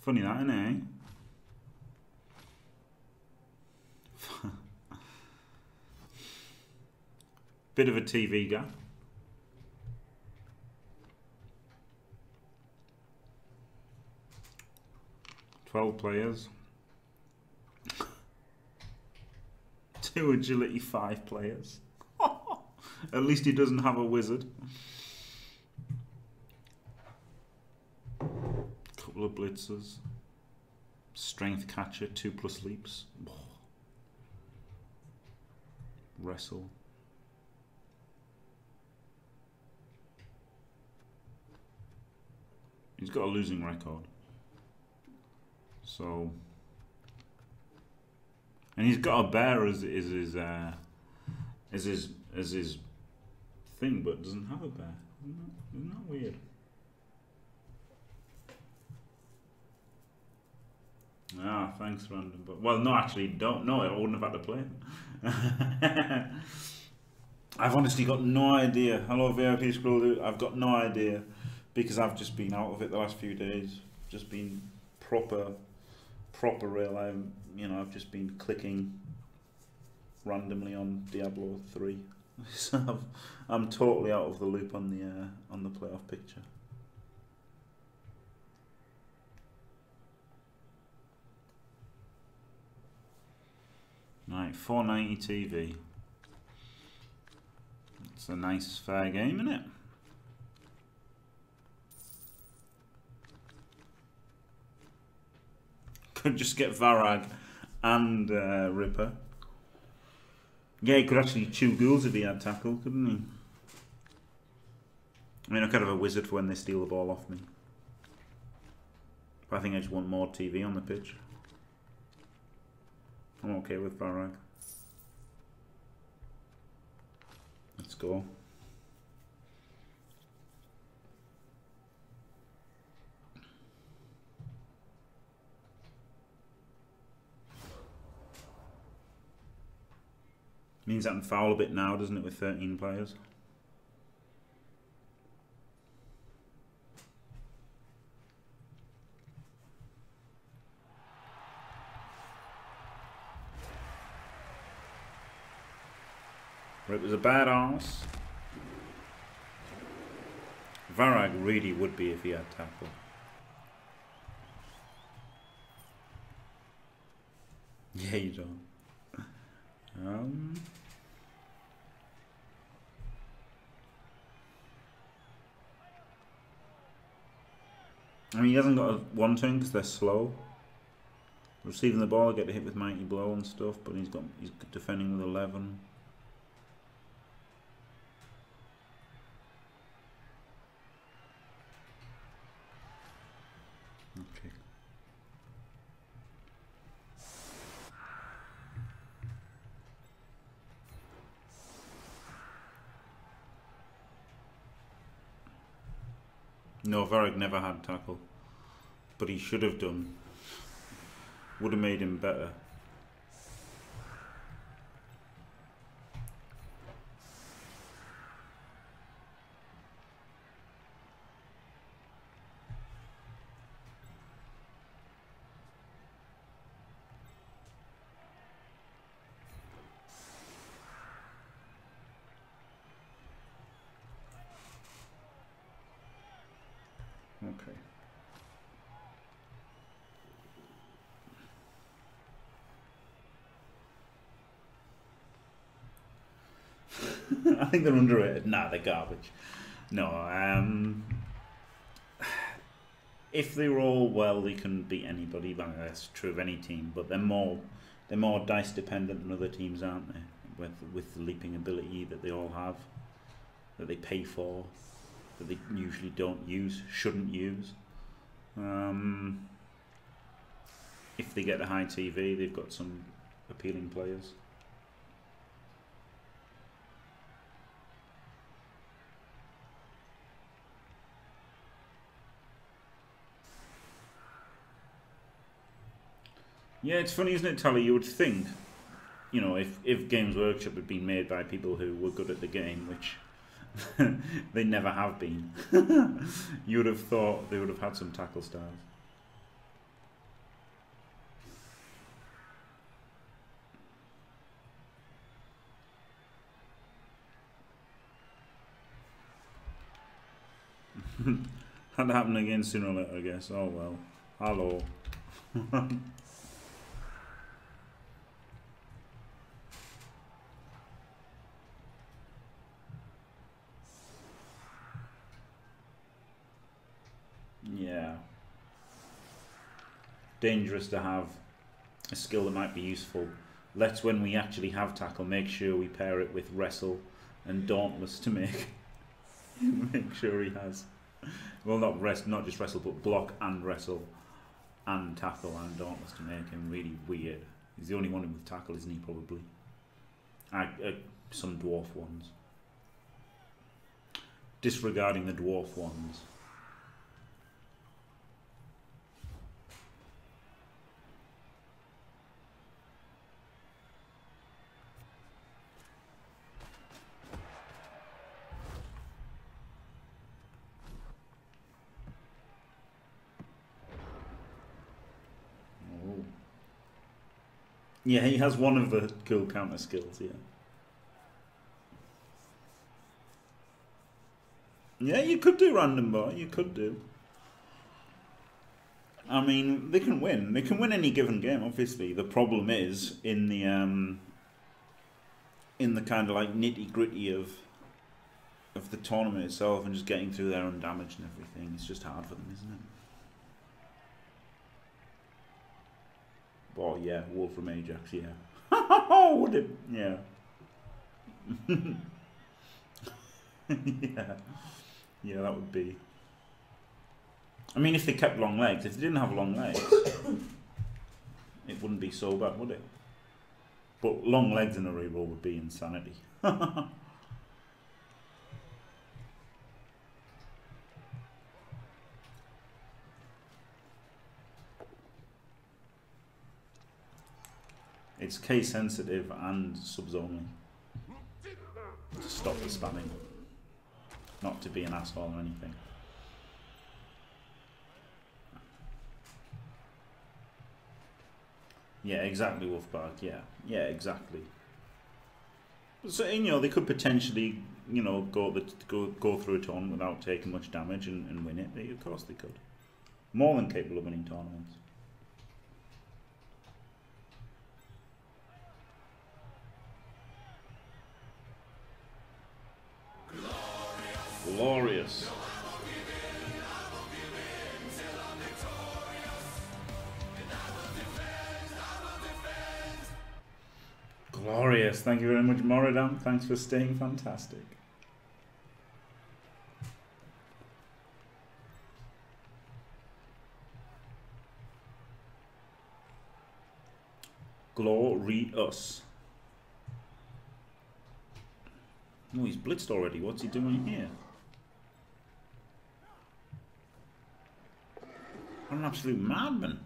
Funny that, isn't it? eh? Bit of a TV gap. Twelve players. Two agility, five players. At least he doesn't have a wizard. Couple of blitzers. Strength catcher, two plus leaps. Wrestle. He's got a losing record. So, and he's got a bear as is his uh, as his as his thing, but doesn't have a bear. Isn't that, isn't that weird? Ah, thanks, random. But well, no, actually, don't. No, I wouldn't have had to play. I've honestly got no idea. Hello, VIP Scroll. I've got no idea because I've just been out of it the last few days. Just been proper, proper real. I'm, you know, I've just been clicking randomly on Diablo three. so I've, I'm totally out of the loop on the uh, on the playoff picture. Right, 490 TV. It's a nice fair game, isn't it? Could just get Varag and uh, Ripper. Yeah, he could actually chew ghouls if he had tackle, couldn't he? I mean, I could have a wizard for when they steal the ball off me. But I think I just want more TV on the pitch. I'm okay with Varag. Let's go. Means I can foul a bit now, doesn't it, with 13 players? It was a bad ass. Varag really would be if he had tackle. Yeah, you don't. Um, I mean, he hasn't got a one turn because they're slow. Receiving the ball, I get hit with mighty blow and stuff, but he's got he's defending with eleven. Okay. No, Varag never had tackle, but he should have done. Would have made him better. Okay. I think they're underrated. Nah, they're garbage. No, um, if they roll well, they can beat anybody. That's true of any team, but they're more they're more dice dependent than other teams, aren't they? With with the leaping ability that they all have, that they pay for, that they usually don't use, shouldn't use. Um, if they get a high TV, they've got some appealing players. Yeah, it's funny, isn't it, Tally? You would think, you know, if, if Games Workshop had been made by people who were good at the game, which they never have been, you would have thought they would have had some tackle stars. Had to happen again sooner or later, I guess. Oh well. Hello. Dangerous to have a skill that might be useful. Let's, when we actually have tackle, make sure we pair it with wrestle and dauntless to make make sure he has. Well, not rest, not just wrestle, but block and wrestle and tackle and dauntless to make him really weird. He's the only one with tackle, isn't he? Probably. I, uh, some dwarf ones. Disregarding the dwarf ones. Oh. Yeah, he has one of the cool counter skills, yeah. Yeah, you could do random bar, you could do. I mean, they can win. They can win any given game, obviously. The problem is in the um in the kind of like nitty gritty of of the tournament itself and just getting through there undamaged and everything. It's just hard for them, isn't it? Oh yeah, Wolf from Ajax, yeah. Would it? Yeah. yeah. Yeah, that would be. I mean, if they kept long legs, if they didn't have long legs, it wouldn't be so bad, would it? But long legs in a reroll would be insanity. it's case sensitive and subs only. To stop the spamming. Not to be an asshole or anything. Yeah, exactly, Wolfbark. Yeah, yeah, exactly. So you know they could potentially, you know, go the, go go through a ton without taking much damage and, and win it. They, of course they could. More than capable of winning tournaments. Glorious. Glorious. Thank you very much, Moradam. Thanks for staying fantastic. Glorious. Oh, he's blitzed already. What's he doing here? What an absolute madman.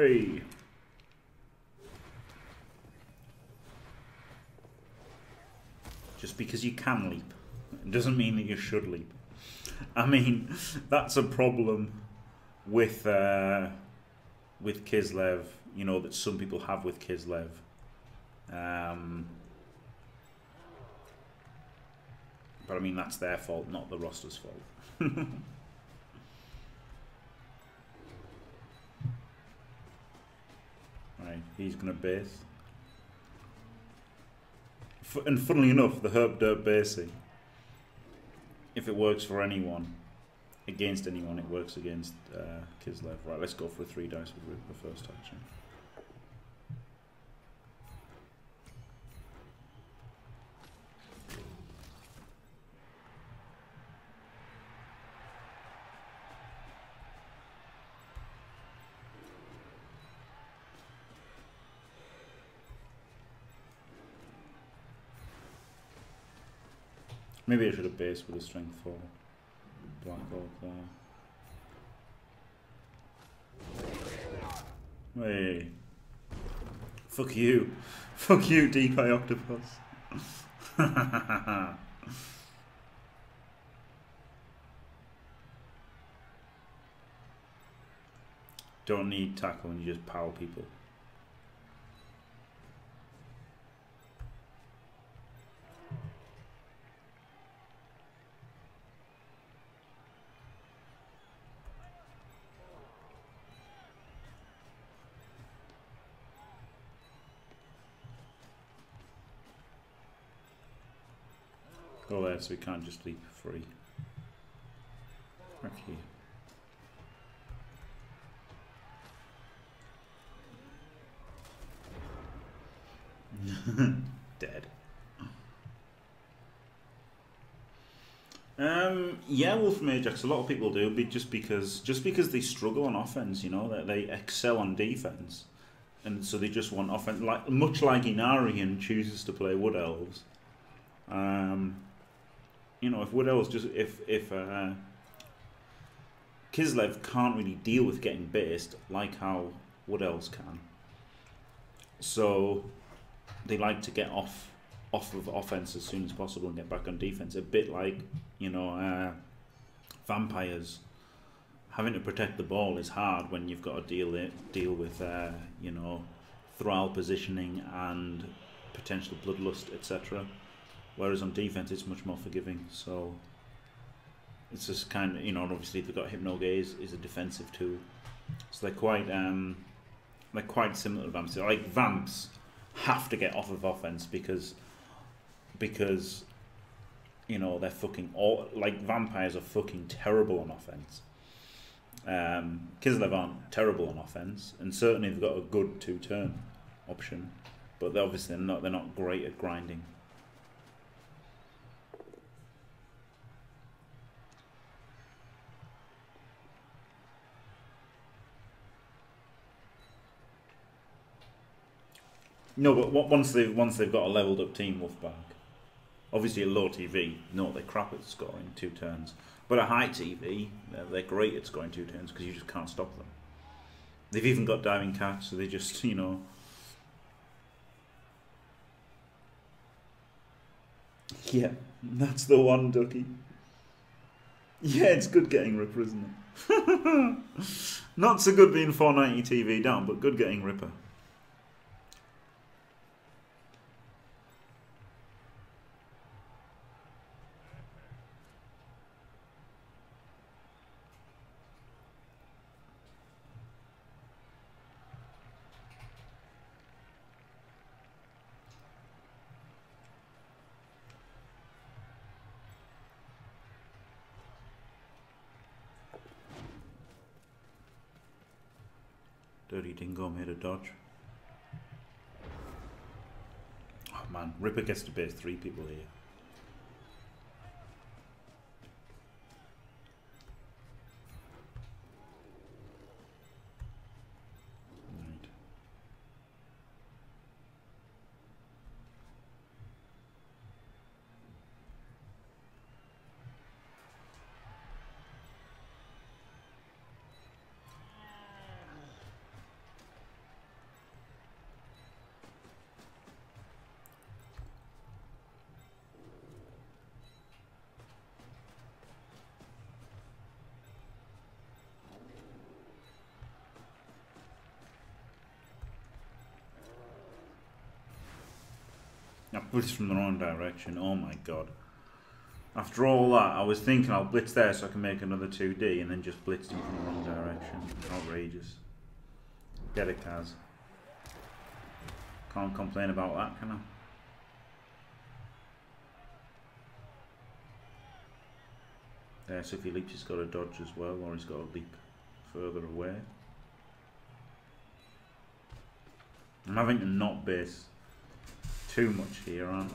Hey. Just because you can leap doesn't mean that you should leap. I mean, that's a problem with uh, with Kislev, you know, that some people have with Kislev. Um, but I mean, that's their fault, not the roster's fault. He's going to base. And funnily enough, the Herp Derp basing, if it works for anyone, against anyone, it works against uh, Kislev. Right, let's go for a three dice with the first action. Maybe I should have based with a strength for Black Oak there. Hey. Fuck you. Fuck you, Decoy Octopus. Don't need tackle and you just power people. So we can't just leap free. Dead. Um, yeah, Wolf Ajax. A lot of people do, but just because just because they struggle on offense, you know, that they excel on defense, and so they just want offense. Like much like Inarian chooses to play Wood Elves. Um, you know, if Wood Elves just if if uh, Kislev can't really deal with getting based like how Wood Elves can. So they like to get off off of offense as soon as possible and get back on defense. A bit like you know uh, vampires having to protect the ball is hard when you've got to deal it deal with uh, you know thrall positioning and potential bloodlust etc. Whereas on defense it's much more forgiving. So it's just kind of you know obviously they've got hypno gaze is a defensive tool, so they're quite um, they're quite similar to vamps. Like vamps have to get off of offense because because you know they're fucking all like vampires are fucking terrible on offense. Um, Kislev aren't terrible on offense, and certainly they've got a good two turn option, but they're obviously not they're not great at grinding. No, but once they've once they've got a leveled up team, Wolfpack, obviously a low TV, no, they're crap at scoring two turns. But a high TV, they're great at scoring two turns because you just can't stop them. They've even got diving cats, so they just you know. Yeah, that's the one, Ducky. Yeah, it's good getting Ripper, isn't it? Not so good being 490 TV down, but good getting Ripper. Made a dodge. Oh man, Ripper gets to base three people here. Blitzed from the wrong direction. Oh my god. After all that, I was thinking I'll blitz there so I can make another 2D and then just blitzed him from the wrong direction. Outrageous. Get it, Kaz. Can't complain about that, can I? There, so if he leaps, he's got to dodge as well, or he's got to leap further away. I'm having to not base too much here, aren't they?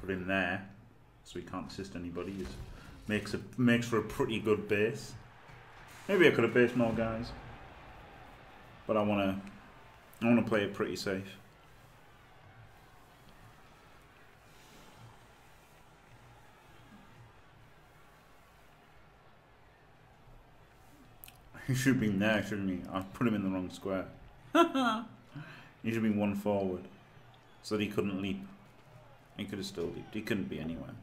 Put him there. so he can't assist anybody. It makes a makes for a pretty good base. Maybe I could have based more guys, but I want to I want to play it pretty safe. He should have been there, shouldn't he? I've put him in the wrong square. he should have been one forward. So that he couldn't leap. He could have still leaped. He couldn't be anywhere.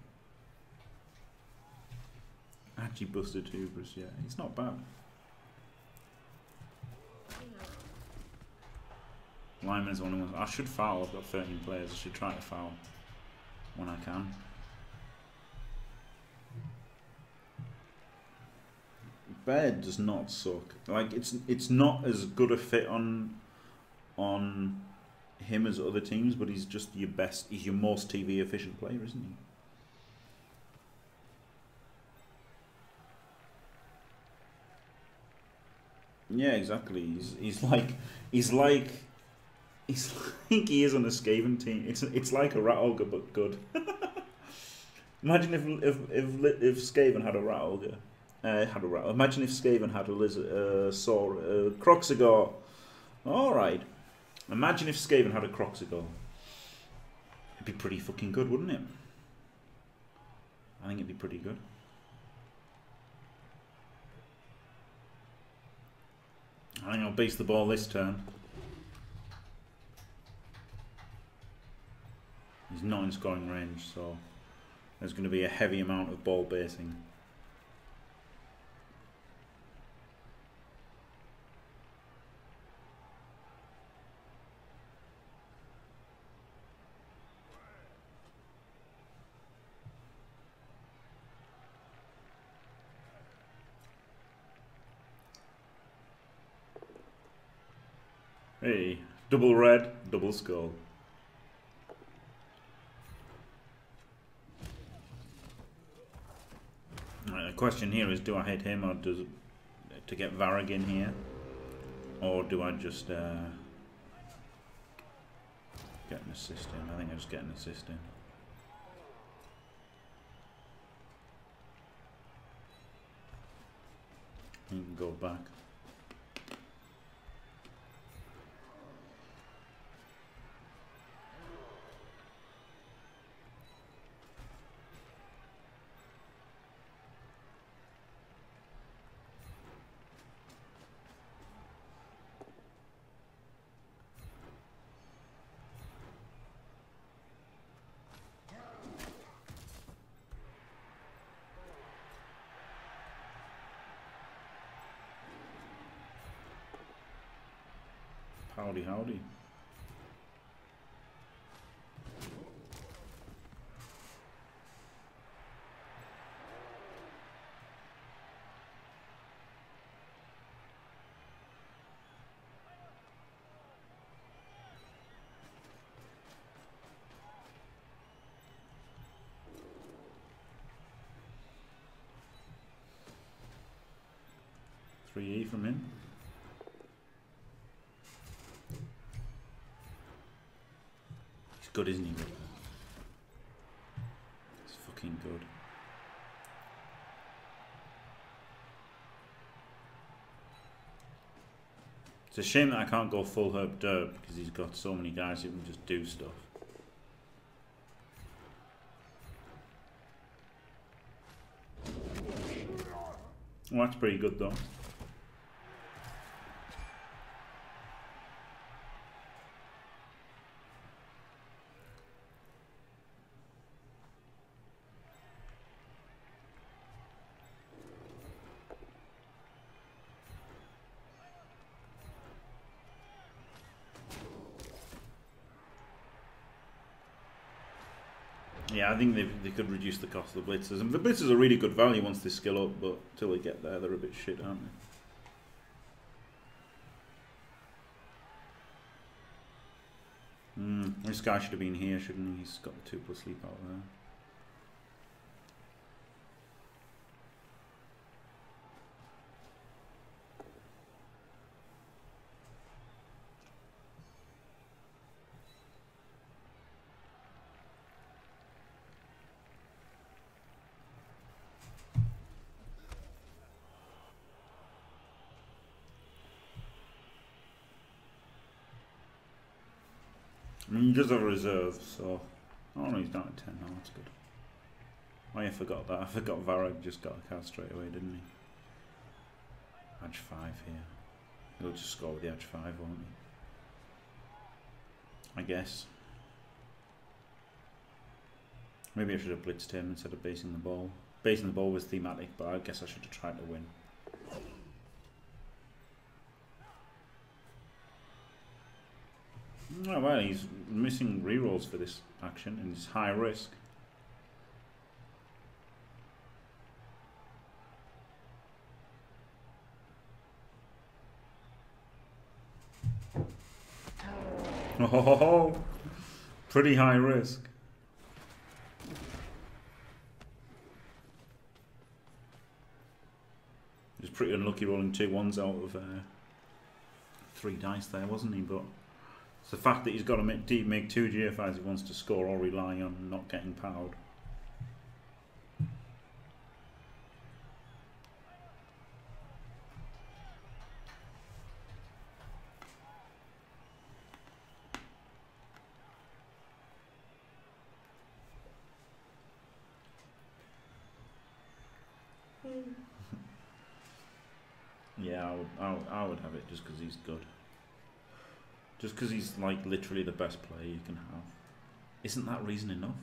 Actually busted hubris, yeah. He's not bad. Lyman is the only one. I should foul. I've got 13 players. I should try to foul when I can. Baird does not suck. Like it's it's not as good a fit on on him as other teams, but he's just your best. He's your most TV efficient player, isn't he? Yeah, exactly. He's he's like he's like he's like he is on a Skaven team. It's it's like a rat ogre but good. Imagine if if if if Skaven had a rat ogre. Uh, had a rat. Imagine if Skaven had a lizard, uh, saw uh, Kroxigor. All right. Imagine if Skaven had a Kroxigor. It'd be pretty fucking good, wouldn't it? I think it'd be pretty good. I think I'll base the ball this turn. He's not in scoring range, so there's going to be a heavy amount of ball basing. Hey, double red, double skull. The question here is, do I hit him or does to get Varag in here? Or do I just uh, get an assist in? I think I just get an assist in. You can go back. Howdy, howdy. Three E from him. Good, isn't he? He's fucking good. It's a shame that I can't go full herp derp because he's got so many guys who can just do stuff. Well, that's pretty good though. Think they, they could reduce the cost of the blitzers. And the blitzers are really good value once they skill up, but until they get there, they're a bit shit, aren't they? Hmm, this guy should have been here, shouldn't he? He's got the 2 plus sleep out there. I mean, he does have a reserve, so... Oh no, he's down at 10 now, that's good. Oh, yeah, I forgot that. I forgot Varag just got a card straight away, didn't he? Edge 5 here. He'll just score with the edge 5, won't he? I guess. Maybe I should have blitzed him instead of basing the ball. Basing the ball was thematic, but I guess I should have tried to win. Oh, well, he's missing rerolls for this action and it's high risk. Oh, ho ho ho! pretty high risk. He was pretty unlucky rolling two ones out of uh, three dice there, wasn't he? But it's the fact that he's got to make, make two GFIs he wants to score or rely on not getting powered. Hmm. yeah, I would, I would, I would have it just because he's good. Just because he's like literally the best player you can have. Isn't that reason enough?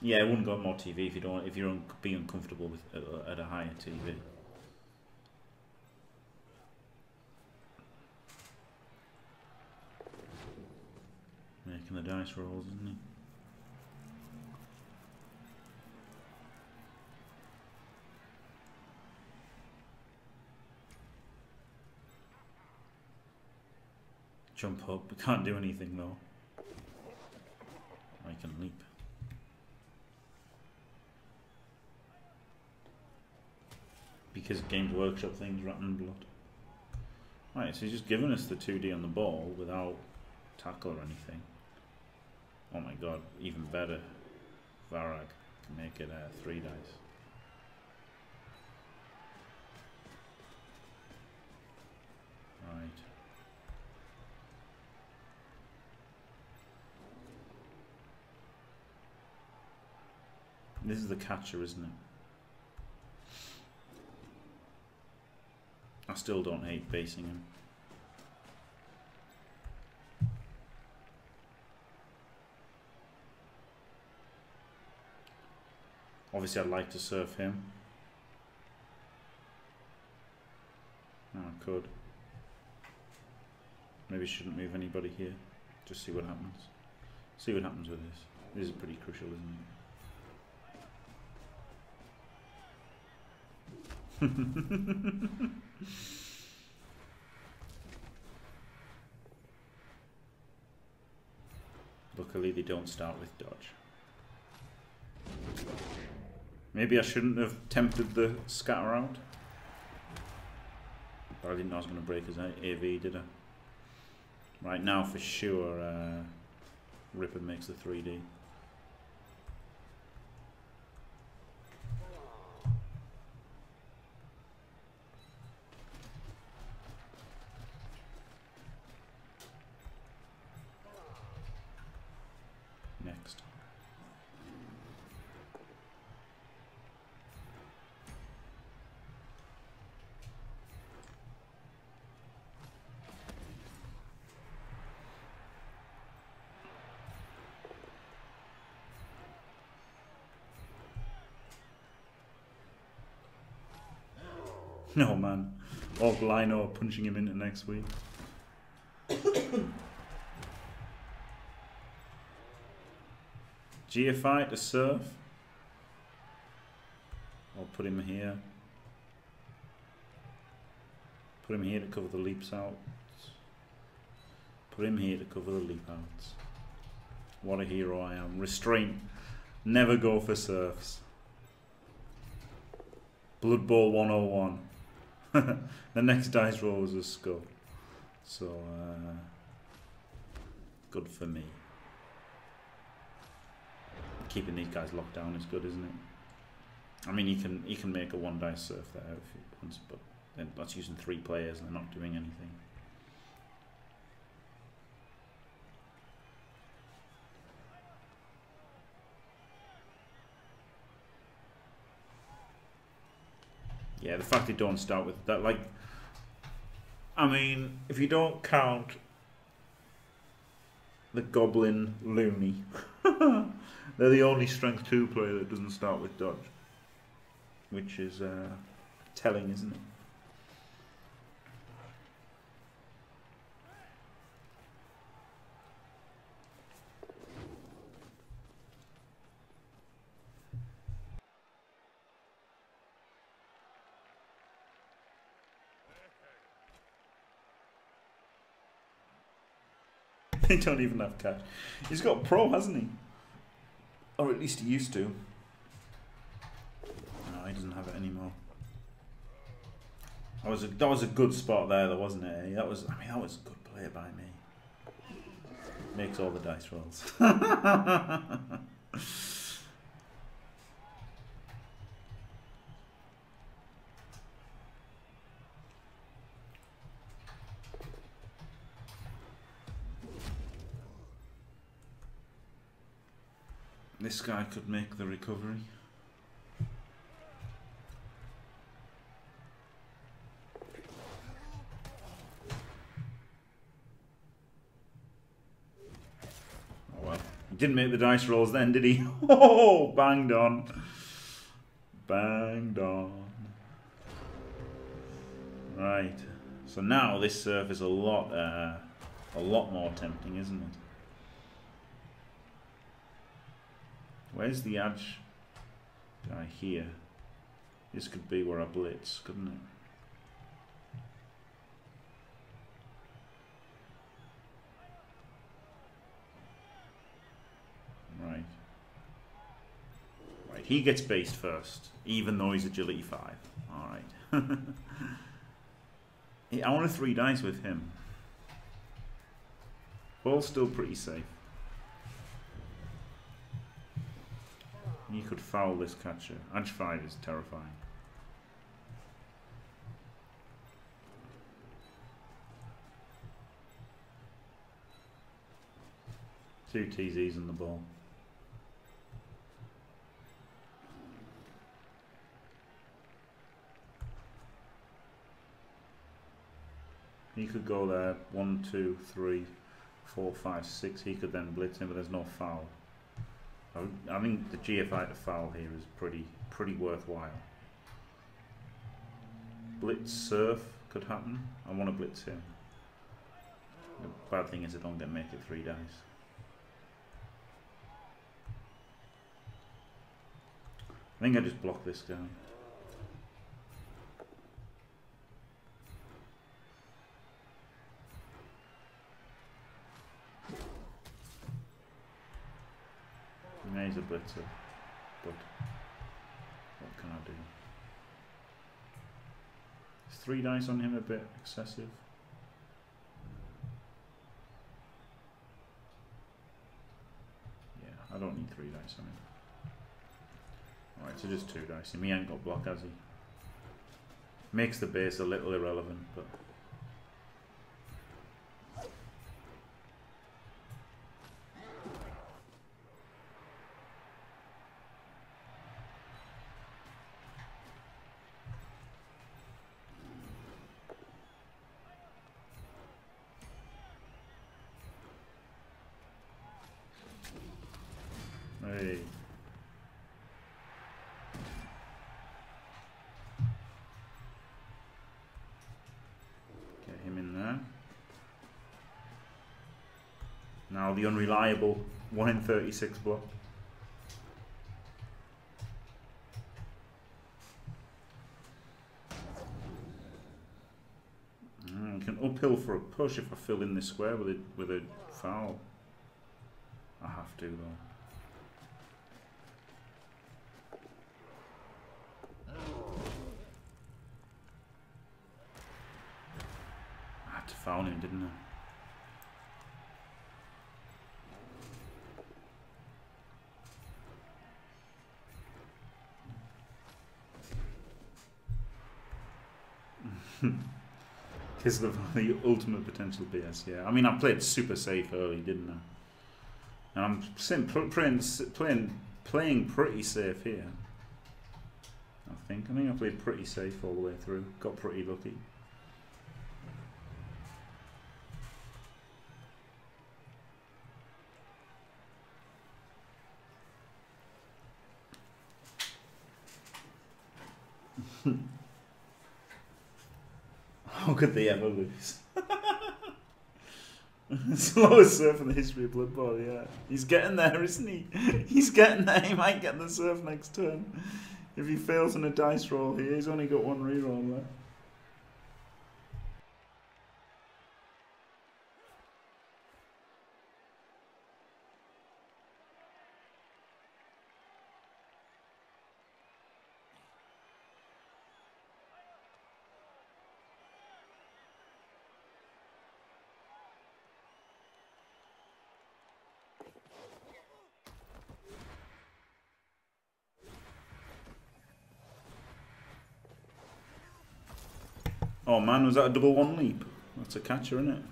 Yeah, I wouldn't go on more TV if you don't if you're un being uncomfortable with uh, at a higher TV. Making the dice rolls, isn't he? Jump up. We can't do anything though. I can leap. Because Games Workshop things rotten blood. Right, so he's just given us the 2D on the ball without tackle or anything. Oh my god, even better. Varag can make it uh, 3 dice. Right. This is the catcher, isn't it? I still don't hate basing him. Obviously I'd like to serve him. I could. Maybe shouldn't move anybody here. Just see what happens. See what happens with this. This is pretty crucial, isn't it? Luckily they don't start with dodge. Maybe I shouldn't have tempted the scatter out. But I didn't know I was going to break his AV, did I? Right now for sure uh, Ripper makes the 3D. No, man. Or Lino punching him into next week. GFI to surf. I'll put him here. Put him here to cover the leaps out. Put him here to cover the leap outs. What a hero I am. Restraint. Never go for surfs. Blood Bowl 101. the next dice roll was a skull. So, uh, good for me. Keeping these guys locked down is good, isn't it? I mean, you can you can make a one dice surf there if you want, but that's using three players and they're not doing anything. Yeah, the fact they don't start with that, like, I mean, if you don't count the Goblin Looney, they're the only strength two player that doesn't start with dodge, which is uh, telling, isn't it? they don't even have cash. He's got pro, hasn't he? Or at least he used to. No, he doesn't have it anymore. That was a, that was a good spot there, though, wasn't it? That was, I mean, that was a good play by me. Makes all the dice rolls. This guy could make the recovery. Oh well. He didn't make the dice rolls then, did he? Oh, banged on. Banged on. Right. So now this surf is a lot, uh, a lot more tempting, isn't it? Where's the edge guy here? This could be where I blitz, couldn't it? Right. Right, he gets based first, even though he's agility 5. Alright. I want a 3 dice with him. Ball's still pretty safe. You could foul this catcher. Edge 5 is terrifying. Two TZs in the ball. He could go there, one, two, three, four, five, six. He could then blitz him, but there's no foul. I think the GFI to foul here is pretty pretty worthwhile. Blitz surf could happen. I want to blitz him. The bad thing is I don't get make it three dice. I think I just block this guy. Blitzer, but what can I do? Is three dice on him a bit excessive? Yeah, I don't need three dice on him. Alright, so just two dice. He ain't got block, has he? Makes the base a little irrelevant, but... the unreliable 1 in 36 block. Mm, I can uphill for a push if I fill in this square with a, with a foul. I have to though. I had to foul him, didn't I? The the ultimate potential BS, yeah. I mean, I played super safe early, didn't I? And I'm playing, playing, playing pretty safe here. I think. I think I played pretty safe all the way through. Got pretty lucky. How could they ever lose? Slowest surf in the history of Blood Bowl, yeah. He's getting there, isn't he? He's getting there. He might get the surf next turn. If he fails in a dice roll here, he's only got one reroll left. Oh man, was that a double one leap? That's a catcher, isn't it?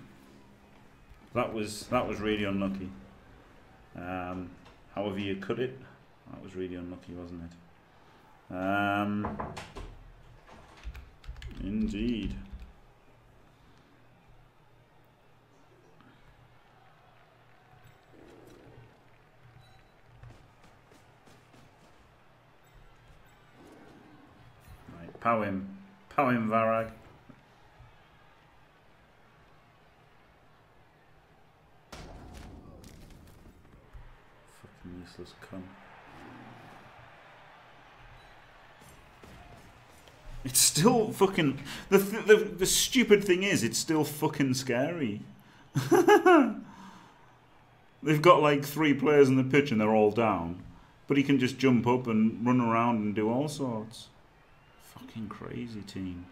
That was that was really unlucky. Um, however you cut it, that was really unlucky, wasn't it? Um, indeed. Right, pow him. Pow him, Varag. Useless cunt. It's still fucking. The, th the, the stupid thing is, it's still fucking scary. They've got like three players in the pitch and they're all down. But he can just jump up and run around and do all sorts. Fucking crazy team.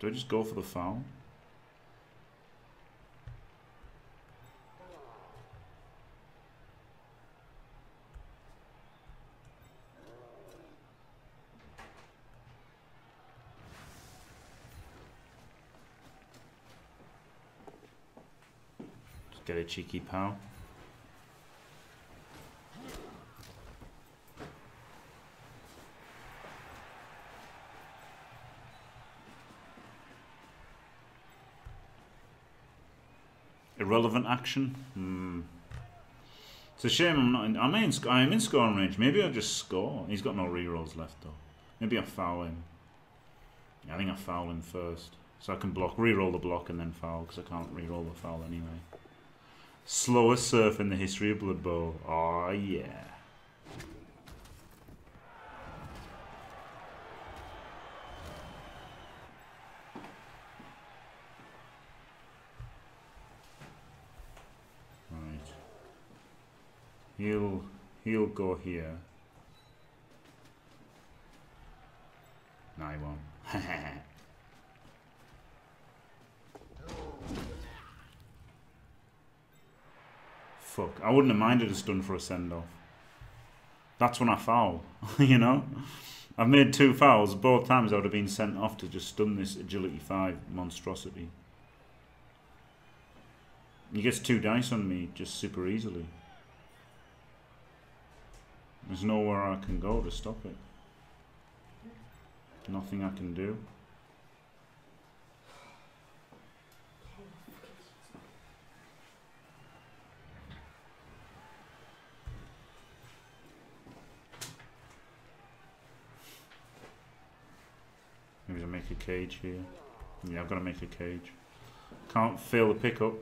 Do I just go for the foul? Get cheeky pow. Irrelevant action? Hmm. It's a shame I'm not in... I'm in, I'm in scoring range. Maybe I'll just score. He's got no rerolls left, though. Maybe I foul him. I think I foul him first. So I can block, re-roll the block and then foul, because I can't re-roll the foul anyway. Slowest surf in the history of Blood Bowl. Oh yeah. Right. He'll he'll go here. No, he won't. fuck. I wouldn't have minded a stun for a send-off. That's when I foul, you know? I've made two fouls. Both times I would have been sent off to just stun this Agility 5 monstrosity. He gets two dice on me just super easily. There's nowhere I can go to stop it. Nothing I can do. Cage here. Yeah, I've got to make a cage. Can't feel the pickup.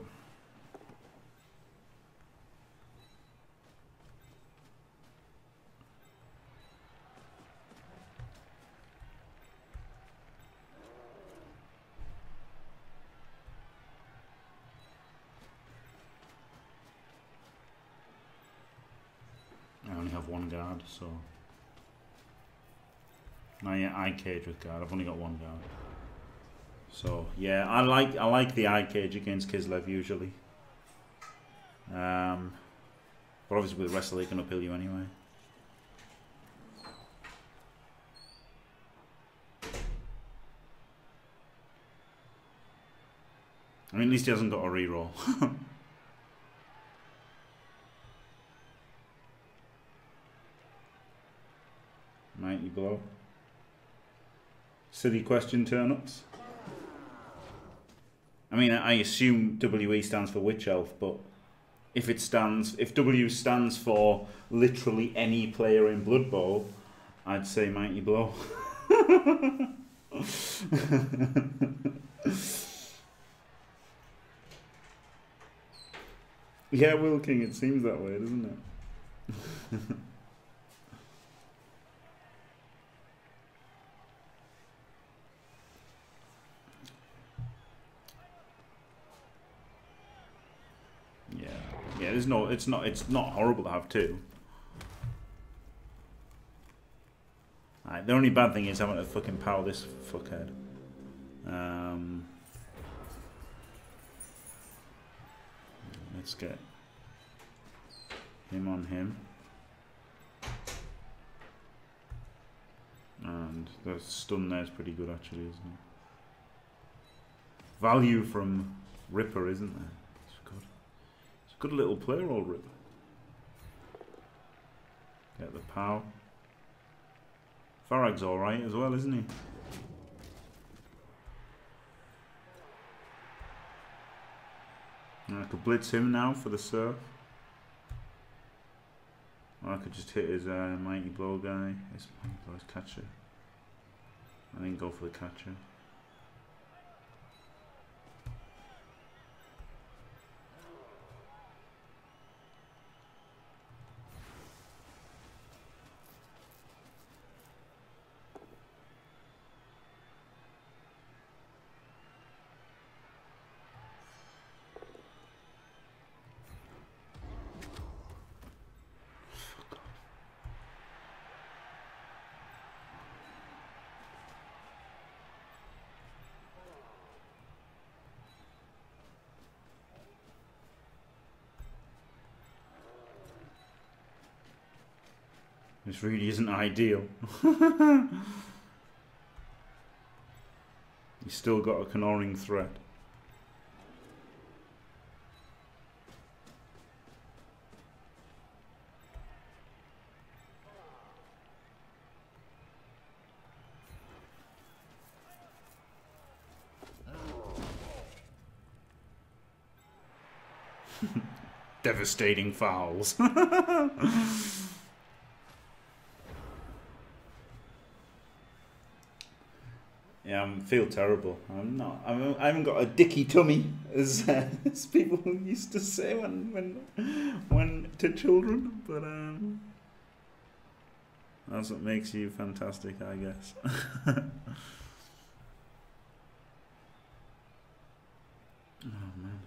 I only have one guard, so I I cage with guard. I've only got one guard. So yeah, I like I like the eye cage against Kislev usually. Um, but obviously with wrestle, they can uphill you anyway. I mean, at least he hasn't got a reroll. Mighty blow. Silly question turn-ups. I mean, I assume WE stands for Witch Elf, but if it stands, if W stands for literally any player in Blood Bowl, I'd say Mighty Blow. yeah, Will King, it seems that way, doesn't it? yeah, yeah. There's no. It's not. It's not horrible to have two. The only bad thing is having to fucking power this fuckhead. Um, let's get him on him. And the stun there is pretty good actually, isn't it? Value from Ripper, isn't there? It's good. It's a good little player, old Ripper. Get the power. Varag's alright as well, isn't he? I could blitz him now for the surf. Or I could just hit his uh, mighty blow guy, his his catcher. I didn't go for the catcher. This really isn't ideal. He's still got a canoring threat. Devastating fouls. I feel terrible. I'm not. I'm, I haven't got a dicky tummy, as, uh, as people used to say when when when to children. But um, that's what makes you fantastic, I guess. oh man.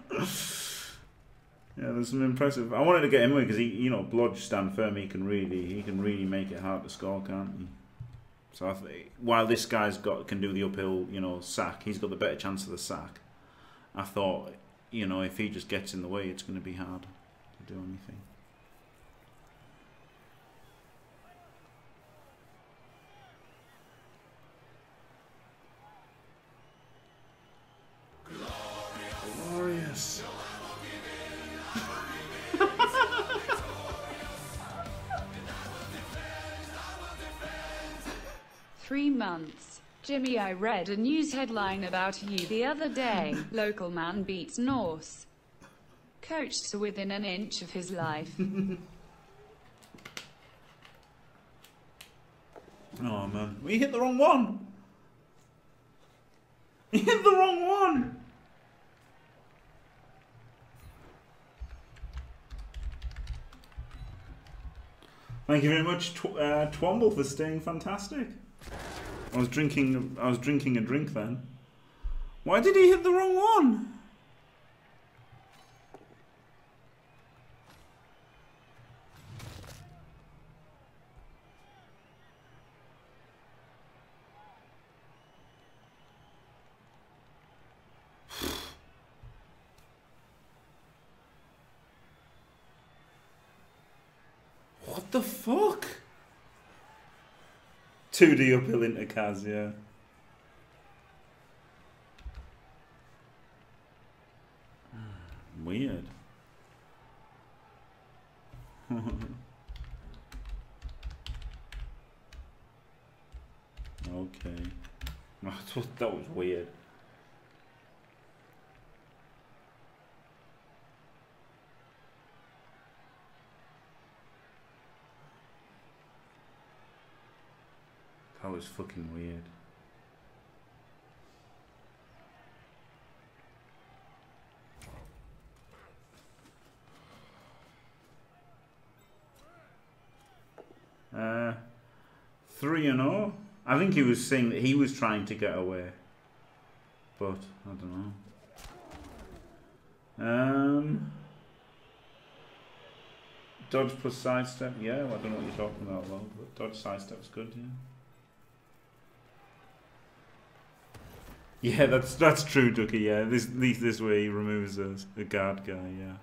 Yeah, there's some impressive. I wanted to get him away because he, you know, Blodge stand firm. He can really, he can really make it hard to score, can't he? So think, while this guy's got can do the uphill, you know, sack, he's got the better chance of the sack. I thought, you know, if he just gets in the way, it's going to be hard to do anything. Jimmy, I read a news headline about you the other day. Local man beats Norse. Coached to within an inch of his life. oh man, we hit the wrong one. We hit the wrong one. Thank you very much, Tw uh, Twomble, for staying fantastic. I was drinking. I was drinking a drink then. Why did he hit the wrong one? 2D uphill into Kaz, yeah. Weird. okay. that was weird. Was fucking weird. Uh, three and all. I think he was saying that he was trying to get away, but I don't know. Um, dodge plus sidestep. Yeah, well, I don't know what you're talking about, well, but dodge sidestep's good. Yeah. Yeah, that's that's true, Ducky. Yeah, this at least this way he removes a, a guard guy. Yeah.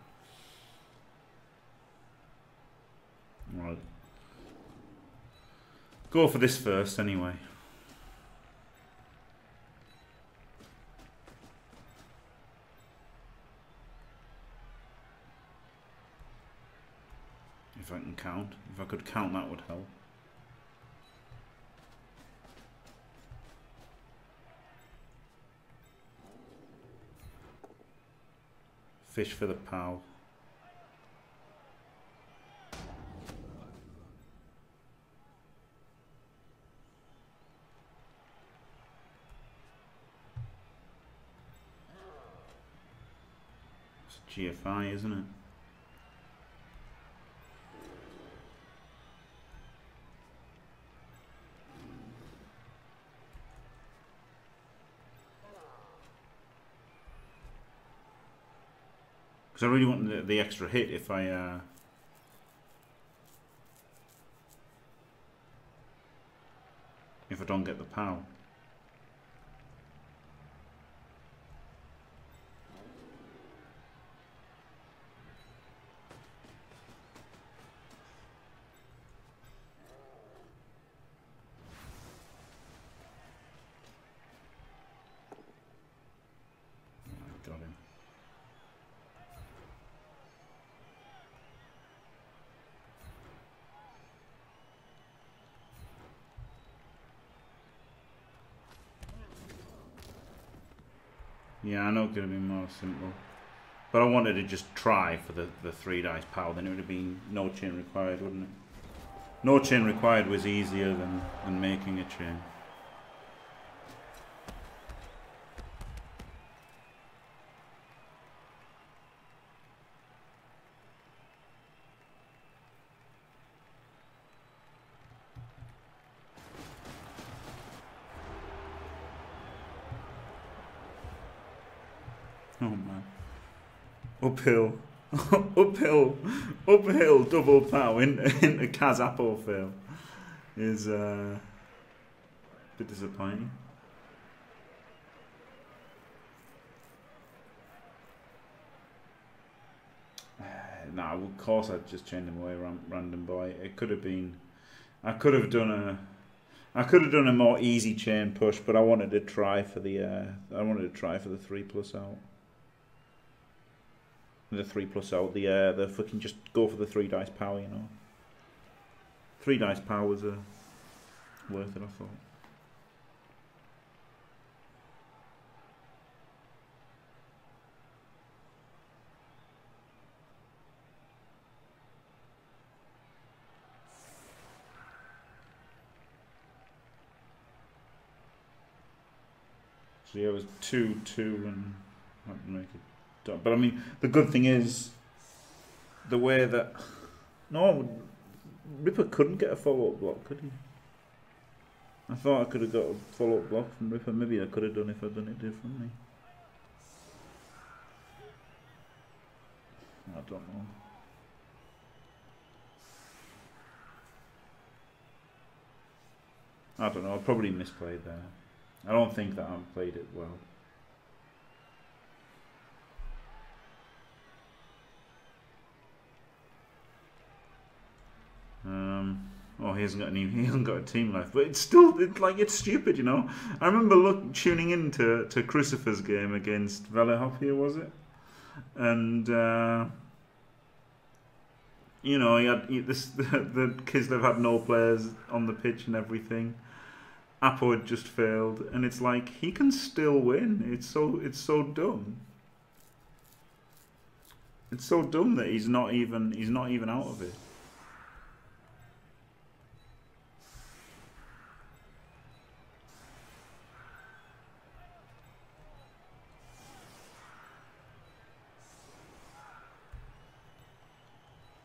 Right. Go for this first, anyway. If I can count. If I could count, that would help. Fish for the pal. It's GFI, isn't it? Because I really want the, the extra hit if I... Uh, if I don't get the POW. Got him. Yeah, I know it could have been more simple. But I wanted to just try for the, the three dice power, then it would have been no chain required, wouldn't it? No chain required was easier than, than making a chain. Oh man. Uphill. Uphill. Double in, into Kaz Apple fail is uh, a bit disappointing. No, of course I'd just chained him away, ran, random boy. It could have been, I could have done a, I could have done a more easy chain push, but I wanted to try for the, uh, I wanted to try for the three plus out. The three plus out, the uh, the fucking just go for the three dice power, you know. Three dice power was uh, worth it, I thought. So yeah, it was two, two, and that make it. But I mean, the good thing is the way that no Ripper couldn't get a follow up block, could he? I thought I could have got a follow up block from Ripper. Maybe I could have done if I'd done it differently. I don't know. I don't know. I probably misplayed there. I don't think that I've played it well. Um, oh, he hasn't got any. He hasn't got a team left, but it's still it's like it's stupid, you know. I remember look tuning in to to Crucifer's game against Valehopia, was it? And uh, you know, he had he, this the, the Kislev had no players on the pitch and everything Apo had just failed, and it's like he can still win. It's so it's so dumb. It's so dumb that he's not even he's not even out of it.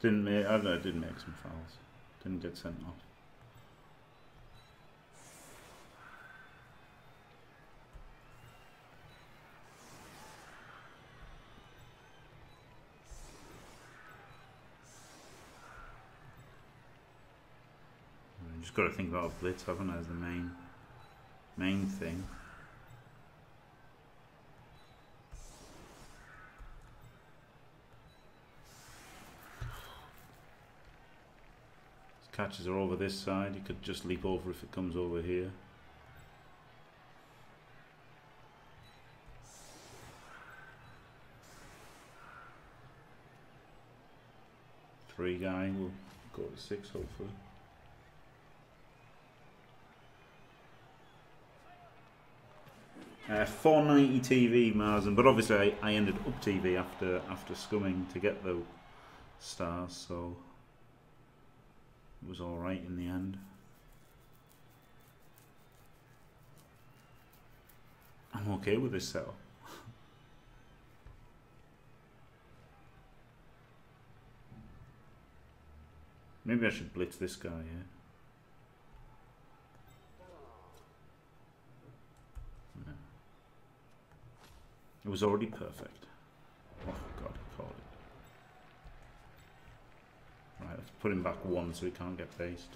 Didn't make, I didn't make some fouls. Didn't get sent off. You just got to think about blitz, haven't I, as the main main thing. Catches are over this side. You could just leap over if it comes over here. Three guy will go to six hopefully. Uh, 490 TV Marzen, but obviously I, I ended up TV after after scumming to get the stars, so was all right in the end. I'm okay with this setup. Maybe I should blitz this guy, yeah. It was already perfect. Oh god, he called it. Right, let's put him back one so he can't get based.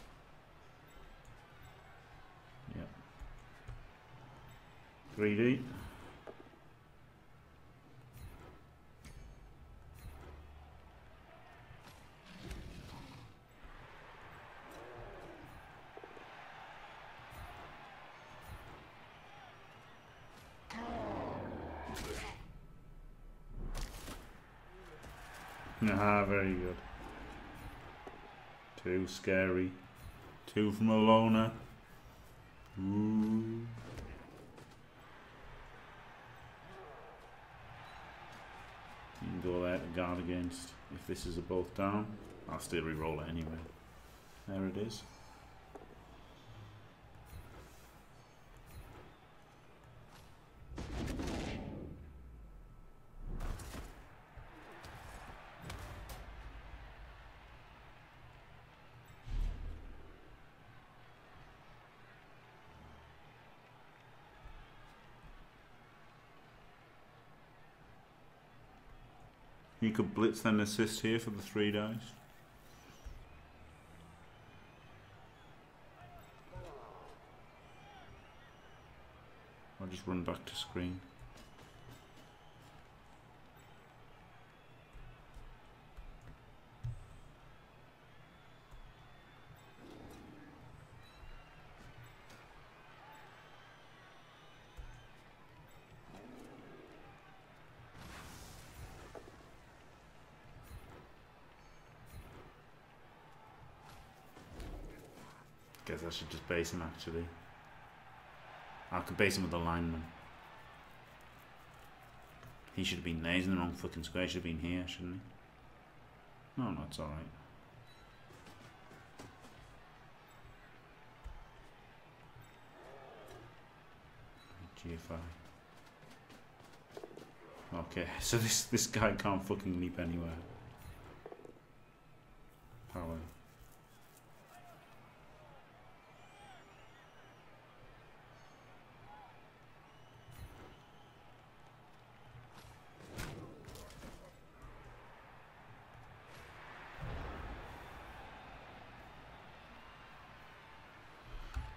Yep. 3D. Ah, very good. Too scary. Two from a loner. Ooh. You can go there to guard against if this is a both down. I'll still re-roll it anyway. There it is. Could blitz then assist here for the three dice. I'll just run back to screen. Guess I should just base him actually. I could base him with the lineman. He should have been there. He's in the wrong fucking square. He should have been here, shouldn't he? No, no, it's alright. GFI. Okay, so this this guy can't fucking leap anywhere. Power.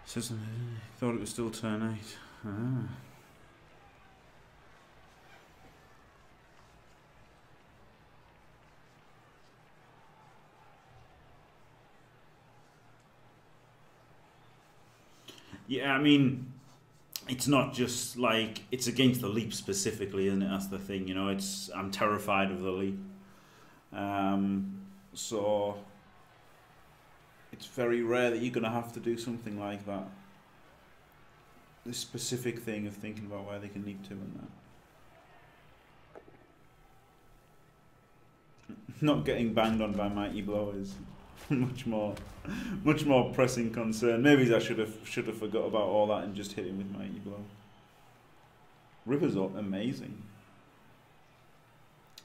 Says thought it was still turn eight. Ah. Yeah, I mean, it's not just like it's against the leap specifically, isn't it? That's the thing, you know. It's I'm terrified of the leap, um, so it's very rare that you're going to have to do something like that. this specific thing of thinking about where they can leap to and that. Not getting banged on by mighty blow is much more, much more pressing concern. Maybe I should have should have forgot about all that and just hit him with mighty blow. Ripper's amazing.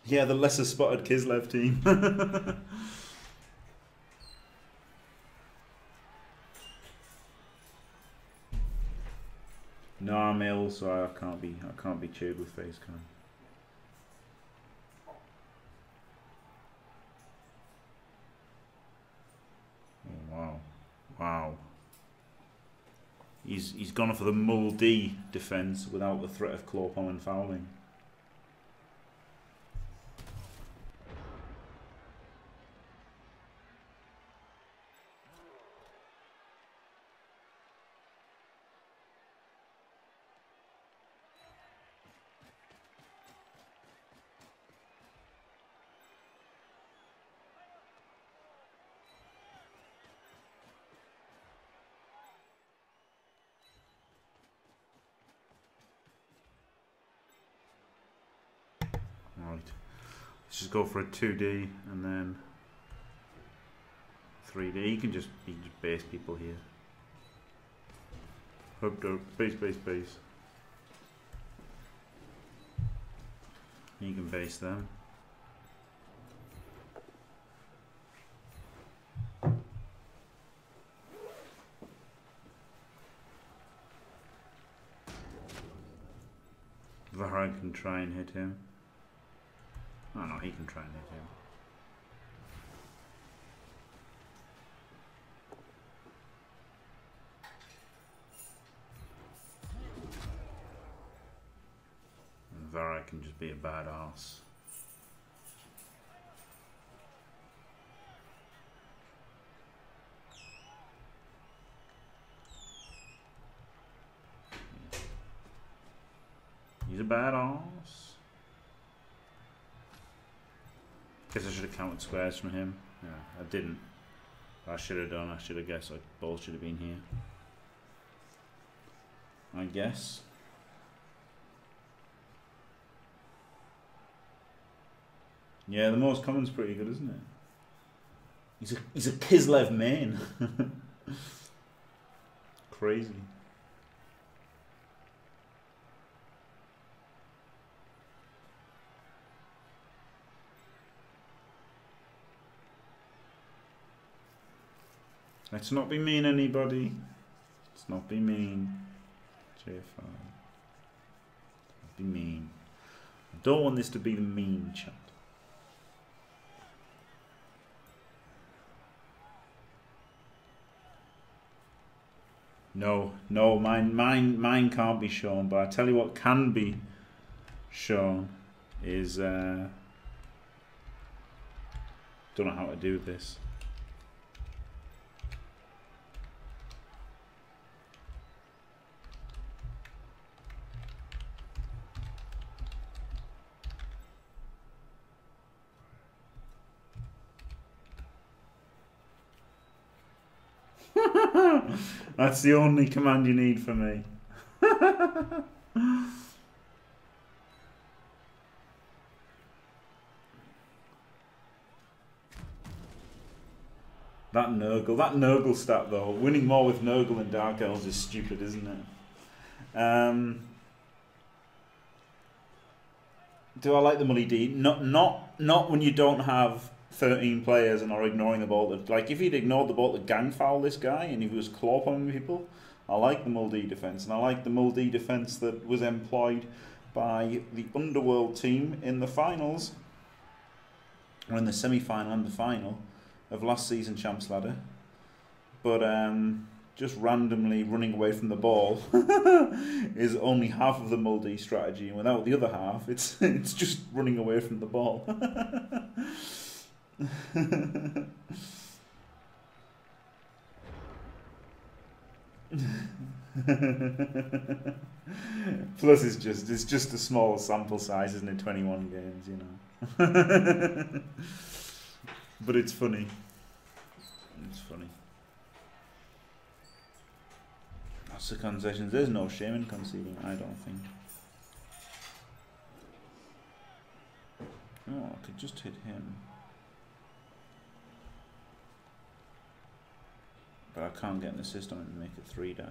Yeah, the lesser spotted Kislev team. no, I'm ill, so I can't be I can't be cheered with face cam. Oh, wow. Wow. He's he's gone for the Muldy defence without the threat of claw and fouling. Go for a 2D and then 3D. You can just, you can just base people here. Hope to base, base, base. You can base them. Varag can try and hit him. Oh no, he can try and hit him. Can just be a badass. He's a badass. Guess I should have counted squares from him. Yeah, I didn't. I should have done. I should have guessed like ball should have been here. I guess. Yeah, the most common's pretty good, isn't it? He's a he's a Kislev main. Crazy. Let's not be mean, anybody. Let's not be mean. JFI. Be mean. I don't want this to be the mean chat. No, no, mine, mine, mine can't be shown. But I tell you what can be shown is. Uh, don't know how to do this. That's the only command you need from me. That Nurgle, that Nurgle stat though, winning more with Nurgle and Dark Elves is stupid, isn't it? Um, do I like the Mully D? Not, not, not when you don't have 13 players and are ignoring the ball. Like, if he'd ignored the ball to gang foul this guy and if he was claw people, I like the Muldy defence. And I like the Muldy defence that was employed by the Underworld team in the finals, or in the semi final and the final of last season Champs Ladder. But um, just randomly running away from the ball is only half of the Muldy strategy, and without the other half, it's it's just running away from the ball. Plus, it's just it's just a small sample size, isn't it? Twenty one games, you know. but it's funny. It's funny. Lots of concessions. There's no shame in conceding, I don't think. Oh, I could just hit him. But I can't get an assist on it and make it three dice.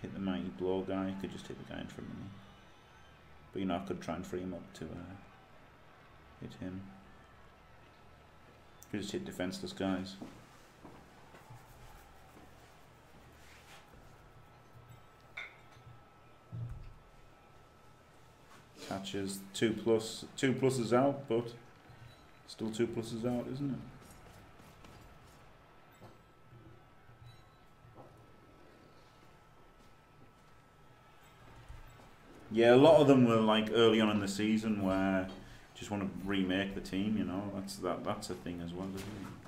Hit the mighty blow guy, could just hit the guy in front of me. But you know, I could try and free him up to uh, hit him. Could just hit defenseless guys. Catches two plus two pluses out, but still two pluses out, isn't it? Yeah, a lot of them were like early on in the season where just want to remake the team. You know, that's that that's a thing as well, isn't it?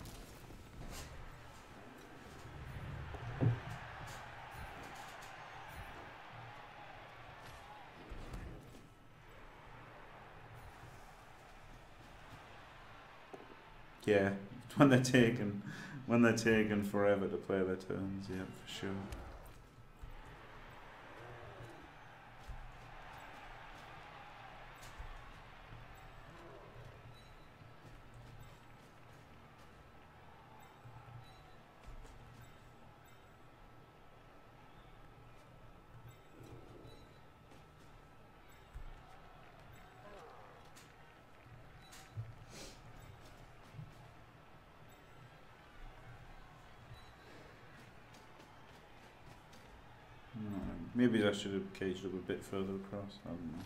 Yeah, when they're taken, when they're taken forever to play their turns. Yeah, for sure. No, maybe I should have caged up a bit further across. I don't know.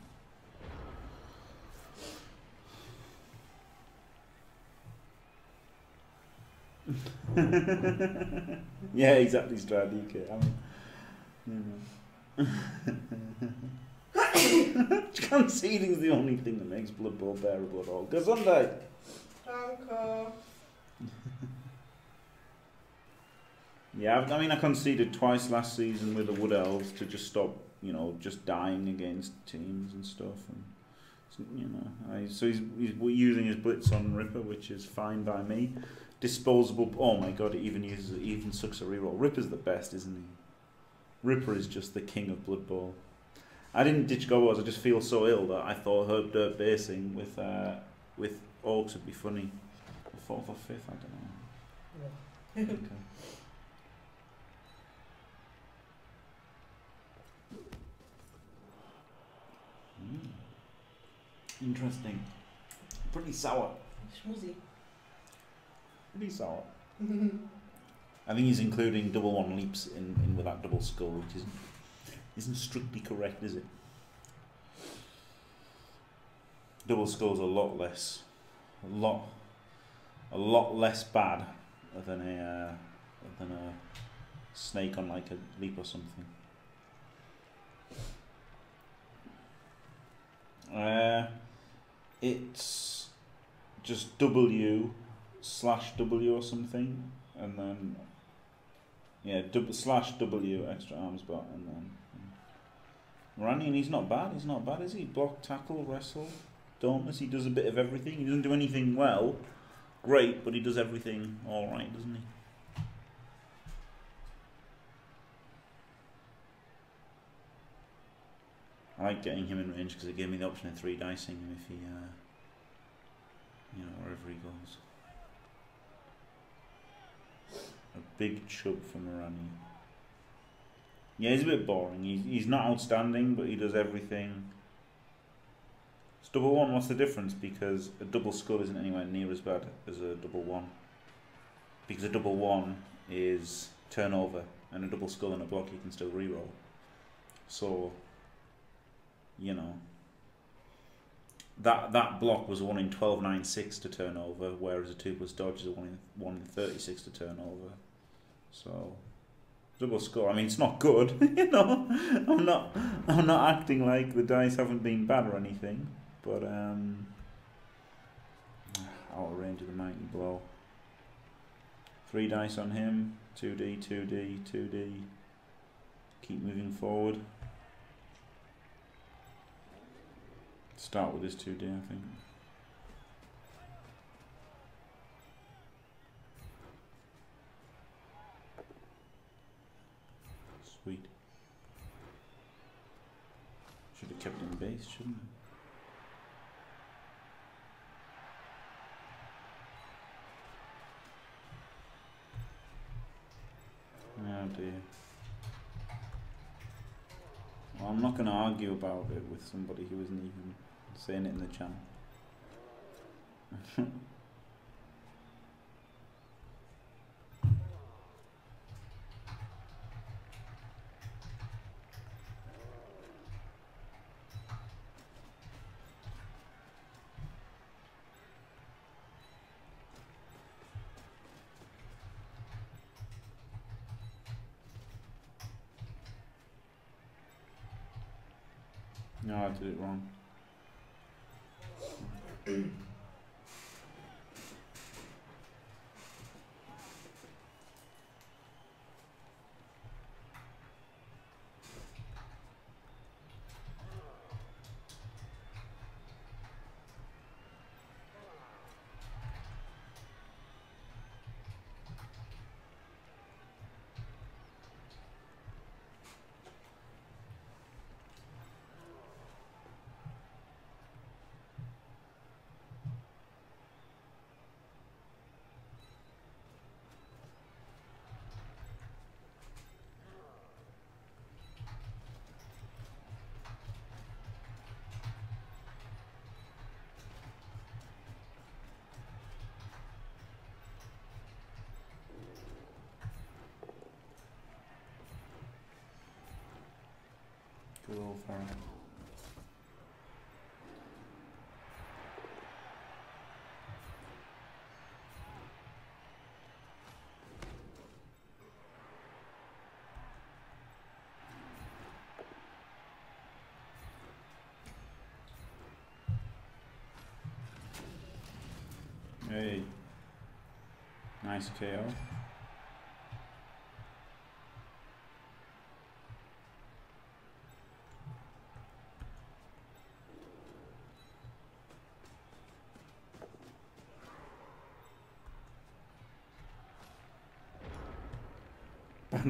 yeah, exactly, Strad UK. I mean, mm-hmm. you know. Conceding is the only thing that makes Blood Bowl bearable at all. Gesundheit! Danke. Yeah, I mean, I conceded twice last season with the Wood Elves to just stop, you know, just dying against teams and stuff. And so, you know, I, so he's, he's using his blitz on Ripper, which is fine by me. Disposable. Oh my god, it even uses it even sucks a reroll. Ripper's the best, isn't he? Ripper is just the king of Blood Bowl. I didn't ditch Gobos. I just feel so ill that I thought Herp Derp basing with uh, with Orcs would be funny. Fourth or fifth, I don't know. Okay. Mm. Interesting. Pretty sour. Schmuzzy. Pretty sour. I think he's including double one leaps in, in with that double skull, which isn't isn't strictly correct, is it? Double skull's a lot less, a lot, a lot less bad than a uh, than a snake on like a leap or something. Uh, it's just W slash W or something, and then yeah, double slash W extra arms bar, and then Rani, and he's not bad. He's not bad, is he? Block, tackle, wrestle, dauntless. He does a bit of everything. He doesn't do anything well, great, but he does everything all right, doesn't he? I like getting him in range because it gave me the option of three dicing him if he, uh, you know, wherever he goes. A big chub from Morani. Yeah, he's a bit boring. He's, he's not outstanding, but he does everything. It's double one. What's the difference? Because a double skull isn't anywhere near as bad as a double one. Because a double one is turnover, and a double skull and a block you can still reroll. So, you know, that that block was one in twelve nine six to turn over, whereas a two plus dodge is a one in one in thirty six to turn over. So double score. I mean, it's not good, you know. I'm not I'm not acting like the dice haven't been bad or anything, but um, out of range of the mighty blow. Three dice on him. Two D, two D, two D. Keep moving forward. Start with this 2D, I think. Sweet. Should have kept him in base, shouldn't I? Oh dear. Well, I'm not going to argue about it with somebody who isn't even saying it in the channel. No, I did it wrong. Good old Farrell. Hey. Nice KO.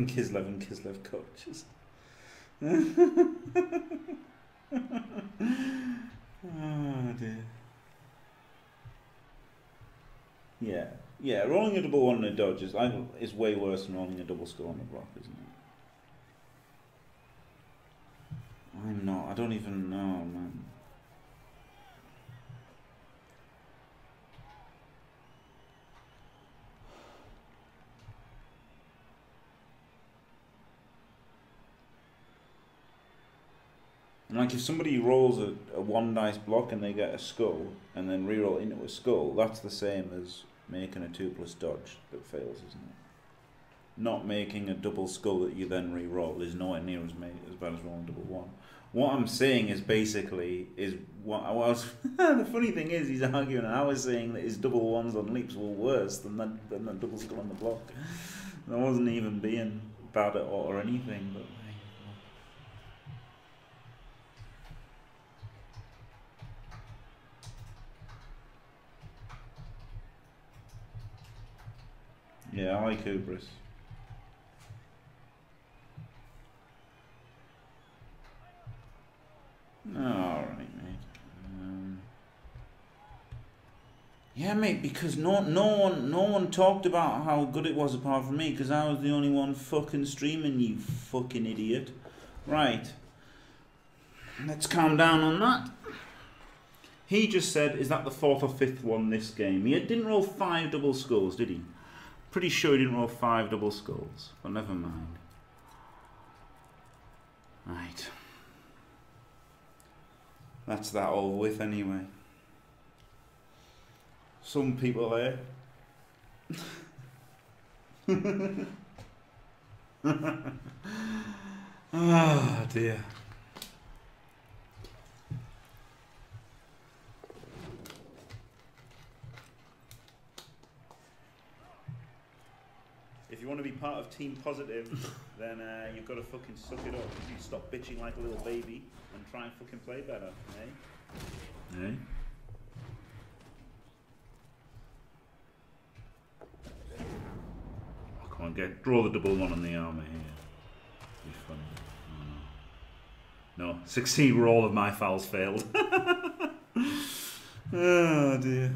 Ban Kislev and Kislev coaches. oh dear. Yeah, yeah. Rolling a double one on a dodge is, I, is way worse than rolling a double skull on the block, isn't it? I'm not. I don't even know, man. And like if somebody rolls a, a one dice block and they get a skull and then reroll into a skull, that's the same as making a two plus dodge that fails, isn't it? Not making a double skull that you then re-roll is nowhere near as, as bad as rolling double one. What I'm saying is basically is what I was. the funny thing is he's arguing, and I was saying that his double ones on leaps were worse than that than the double skull on the block. I wasn't even being bad at or anything, but. hey, well. Yeah, I like hubris. All right, mate. Um, yeah, mate. Because no, no one, no one talked about how good it was apart from me. Because I was the only one fucking streaming. You fucking idiot. Right. Let's calm down on that. He just said, "Is that the fourth or fifth one this game?" He didn't roll five double skulls, did he? Pretty sure he didn't roll five double skulls, but never mind. Right. That's that all with anyway. Some people there. Ah dear. If you want to be part of Team Positive, then uh, you've got to fucking suck it up. You stop bitching like a little baby and try and fucking play better, eh? Eh? Oh, come on, get draw the double one on the armor here. You No, succeed where all of my fouls failed. oh dear.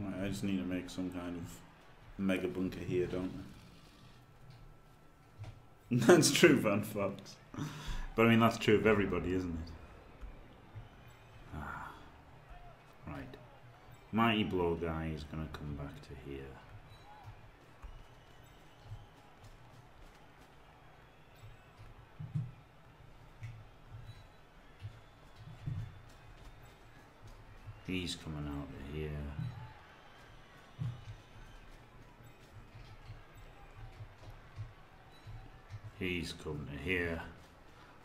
Right, I just need to make some kind of mega bunker here, don't I? that's true, Van Fox. But I mean, that's true of everybody, isn't it? Ah. Right. Mighty Blow guy is going to come back to here. He's coming out of here. He's come to here.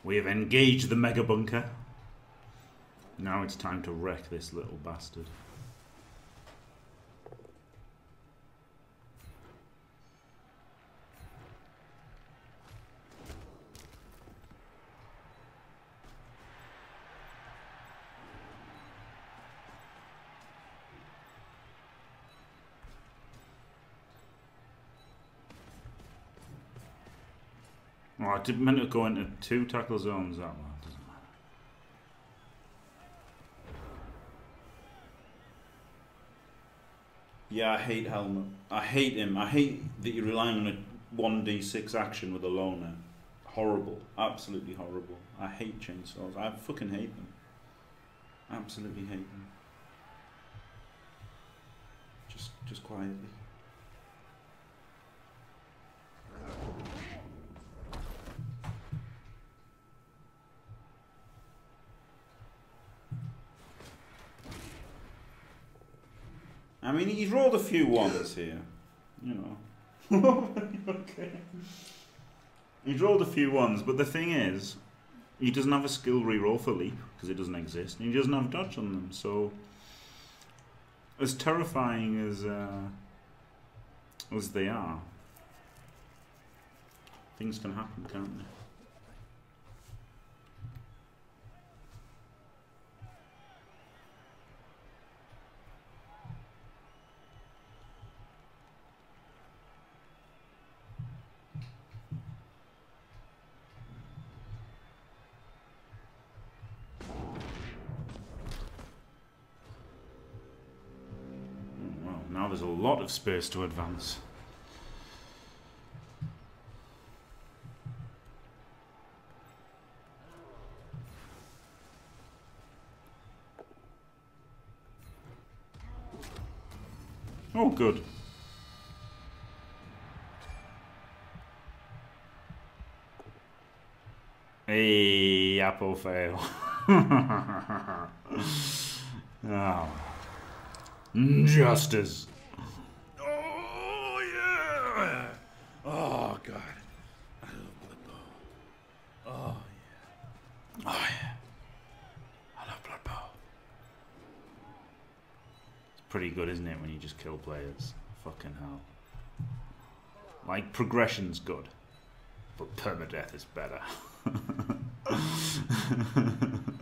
We have engaged the mega bunker. Now it's time to wreck this little bastard. I did meant to go into two tackle zones that one. Doesn't matter. Yeah, I hate Helmut. I hate him. I hate that you're relying on a 1d6 action with a loner. Horrible. Absolutely horrible. I hate chainsaws. I fucking hate them. Absolutely hate them. Just, just quietly. Mean, he's rolled a few ones here, you know. okay. He's rolled a few ones, but the thing is, he doesn't have a skill reroll for leap because it doesn't exist, and he doesn't have dodge on them. So, as terrifying as uh, as they are, things can happen, can't they? Mm, Well, now there's a lot of space to advance. Oh, good. Hey, apple fail. Ah. oh. Justice. Oh yeah. Oh god. I love Blood Bowl. Oh yeah. Oh yeah. I love Blood Bowl. It's pretty good, isn't it, when you just kill players? Fucking hell. Like progression's good, but permadeath is better.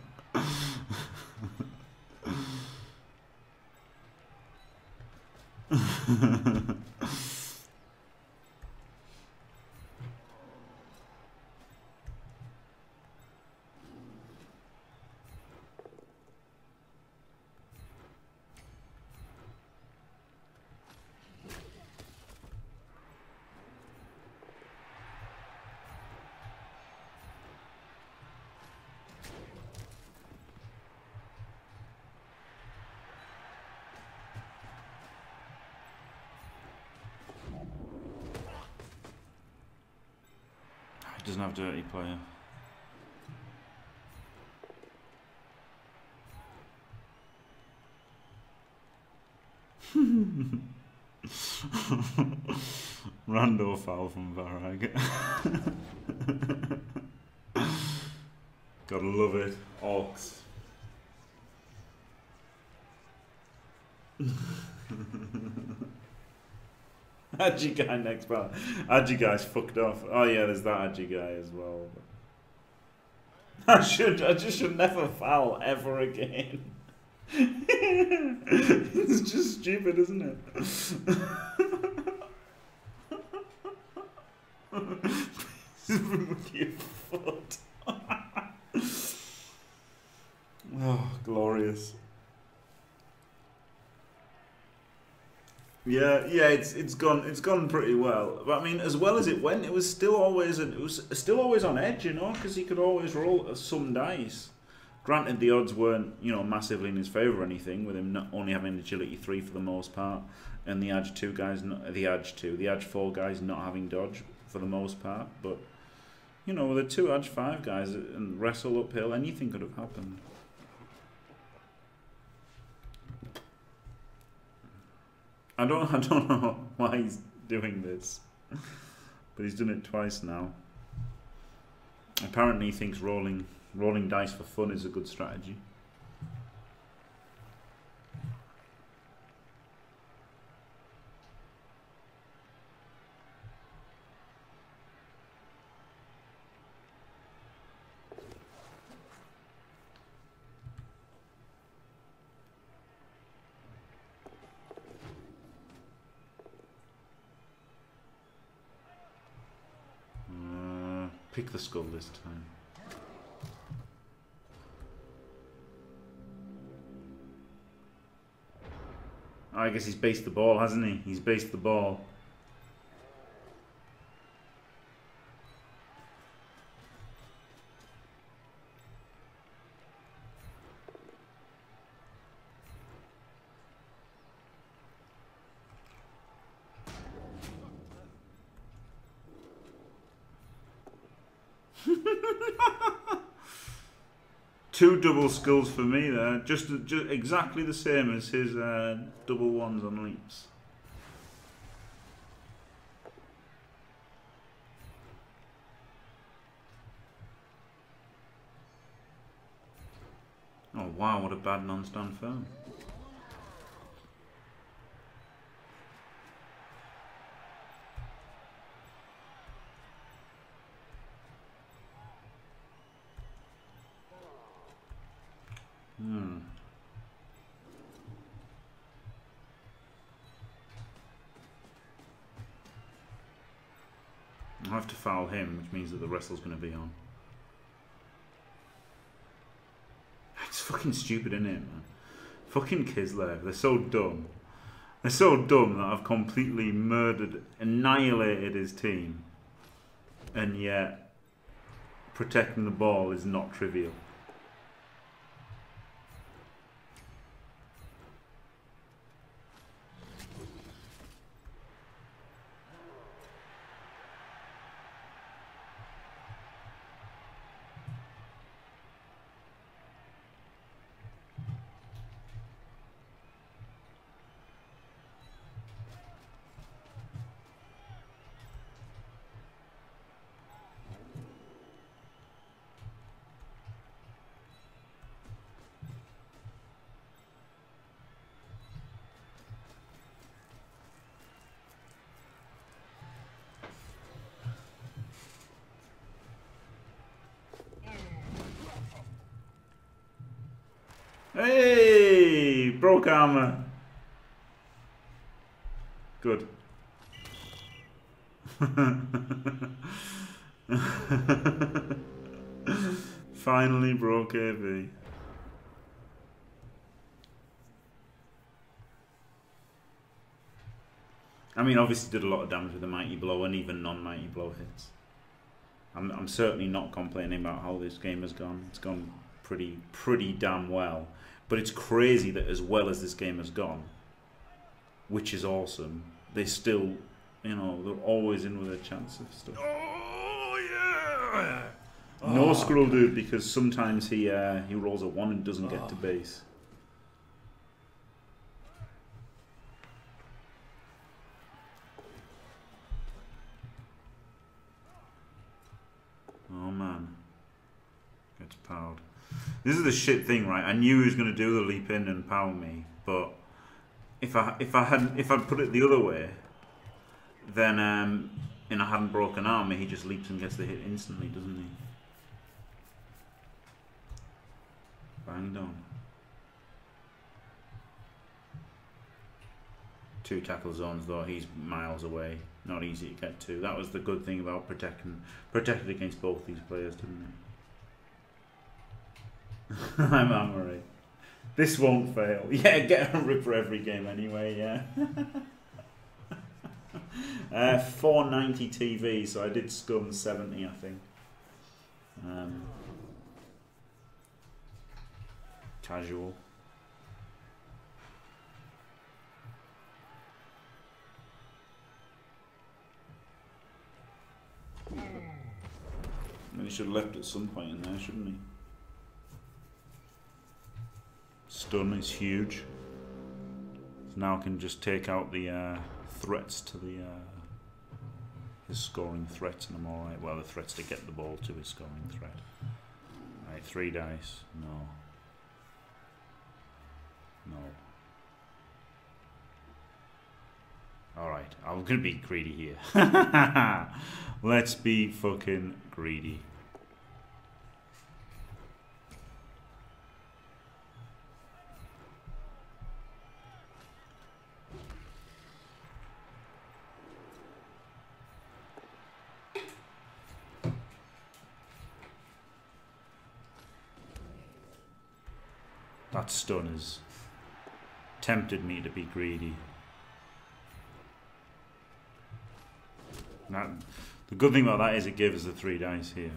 He doesn't have dirty player. Rando foul from Varag. Gotta love it. Ox. Agi guy next part. Agi guy's fucked off. Oh yeah, there's that Agi guy as well. I should. I just should never foul ever again. it's just stupid, isn't it? with your foot. oh, glorious. Yeah, yeah, it's it's gone it's gone pretty well. But I mean, as well as it went, it was still always it was still always on edge, you know, because he could always roll some dice. Granted, the odds weren't you know massively in his favour or anything, with him not only having agility three for the most part, and the edge two guys, not, the edge two, the edge four guys not having dodge for the most part. But you know, with the two edge five guys uh, and wrestle uphill, anything could have happened. I don't I don't know why he's doing this. But he's done it twice now. Apparently he thinks rolling rolling dice for fun is a good strategy. Pick the skull this time. Oh, I guess he's based the ball, hasn't he? He's based the ball. Two double skulls for me there, just, just exactly the same as his uh, double ones on leaps. Oh wow, what a bad non-stand phone. Him, which means that the wrestle's going to be on. It's fucking stupid, isn't it, man? Fucking Kislev, they're so dumb. They're so dumb that I've completely murdered, annihilated his team. And yet, protecting the ball is not trivial. Hey, Good. Finally broke AV. I mean, obviously did a lot of damage with the Mighty Blow and even non-Mighty Blow hits. I'm, I'm certainly not complaining about how this game has gone. It's gone pretty pretty damn well. But it's crazy that as well as this game has gone, which is awesome, they still, you know, they're always in with a chance of stuff. Oh yeah. No Oh. scroll dude because sometimes he uh, he rolls a one and doesn't get to base. Oh man, gets powered. This is the shit thing, right? I knew he was going to do the leap in and power me, but if I if I hadn't if I'd put it the other way, then um, in a hadn't broken army, he just leaps and gets the hit instantly, doesn't he? Banged on. Two tackle zones though, he's miles away. Not easy to get to. That was the good thing about protecting protected against both these players, didn't it? I'm Amory. This won't fail. Yeah, get a ripper every game anyway, yeah. uh, 490 TV, so I did scum 70, I think. Um, casual. He should have left at some point in there, shouldn't he? Stun is huge. So now I can just take out the uh, threats to the uh, his scoring threats, and I'm all right. Well, the threats to get the ball to his scoring threat. Right, three dice. No. No. Alright, I'm gonna be greedy here. Let's be fucking greedy. That stun has tempted me to be greedy. That, the good thing about that is it gives us the three dice here.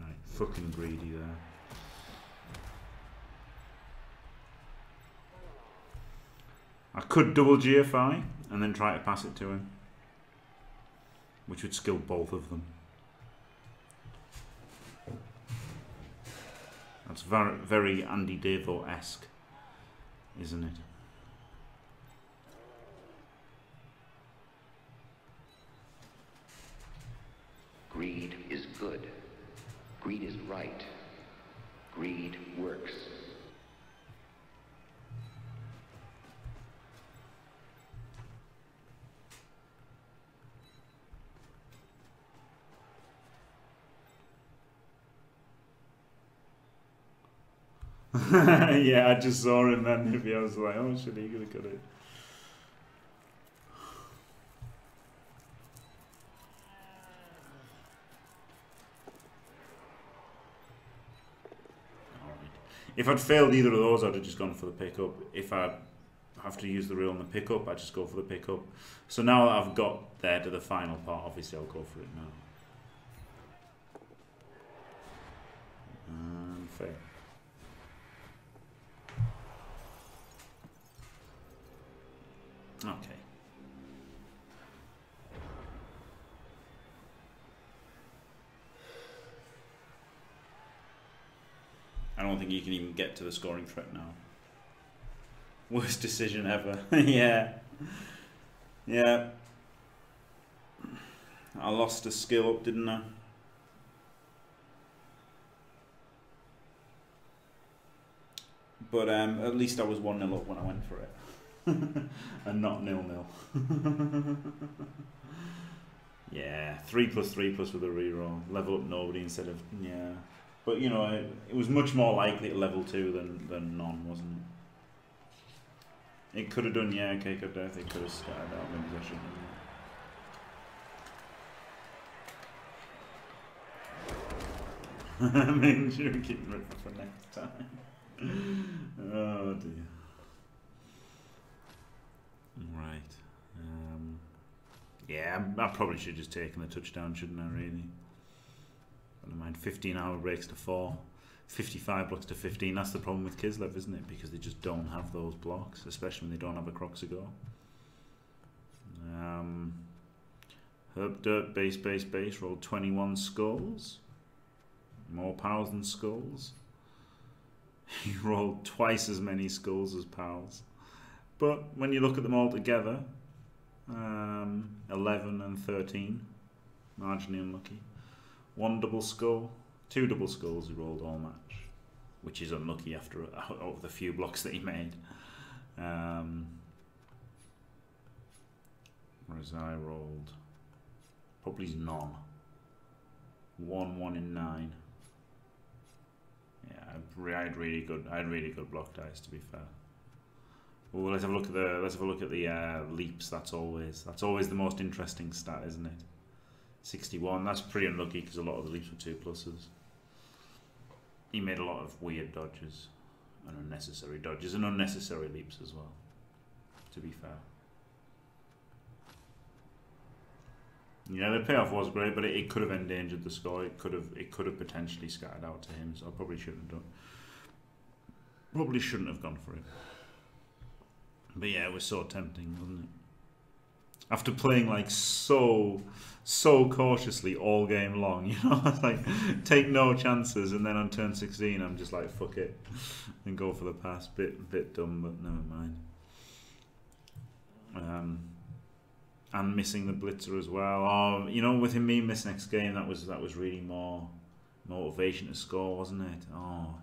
Right, fucking greedy there. I could double GFI and then try to pass it to him. Which would skill both of them. That's very, Andy Devo-esque, isn't it? yeah, I just saw him then. I was like, oh shit, he could have got it. If I'd failed either of those, I'd have just gone for the pickup. If I have to use the reel on the pickup, I just go for the pickup. So now that I've got there to the final part, obviously I'll go for it now. And fail. Okay. I don't think you can even get to the scoring threat now. Worst decision ever. yeah. Yeah. I lost a skill up, didn't I? But um, at least I was 1 0 up when I went for it. and not nil nil. yeah, three plus three plus with a reroll. Level up nobody instead of yeah. But you know, it, it was much more likely at level two than than none, wasn't it? It could have done yeah, cake of death. It could have scattered out maybe I mean, you keep it for next time. oh dear. Right. Um, yeah, I probably should have just taken the touchdown, shouldn't I, really? Don't mind. 15 hour breaks to 4. 55 blocks to 15. That's the problem with Kislev, isn't it? Because they just don't have those blocks, especially when they don't have a Kroxigor. Um, Herp Derp, base, base, base. Rolled 21 skulls. More pows than skulls. He rolled twice as many skulls as pows. But when you look at them all together, um, 11 and 13, marginally unlucky. One double skull, two double skulls he rolled all match, which is unlucky after out of the few blocks that he made. Um, whereas I rolled probably none. One, one in nine. Yeah, I had really good. I had really good block dice to be fair. Well, let's have a look at the let's have a look at the uh, leaps. That's always that's always the most interesting stat, isn't it? Sixty-one. That's pretty unlucky because a lot of the leaps were two pluses. He made a lot of weird dodges and unnecessary dodges and unnecessary leaps as well. To be fair. Yeah, the payoff was great, but it, it could have endangered the score. It could have it could have potentially scattered out to him. So I probably shouldn't have done. Probably shouldn't have gone for it. But yeah, it was so tempting, wasn't it? After playing like so, so cautiously all game long, you know, like take no chances, and then on turn sixteen, I'm just like fuck it, and go for the pass. Bit, bit dumb, but never mind. Um, and missing the blitzer as well. Oh, you know, with him being missed next game, that was that was really more motivation to score, wasn't it? Oh,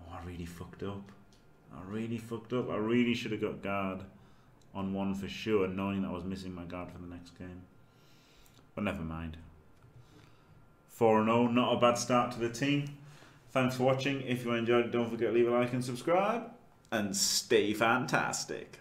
oh, I really fucked up. I really fucked up. I really should have got guard on one for sure, knowing that I was missing my guard for the next game. But never mind. 4 0, not a bad start to the team. Thanks for watching. If you enjoyed don't forget to leave a like and subscribe. And stay fantastic.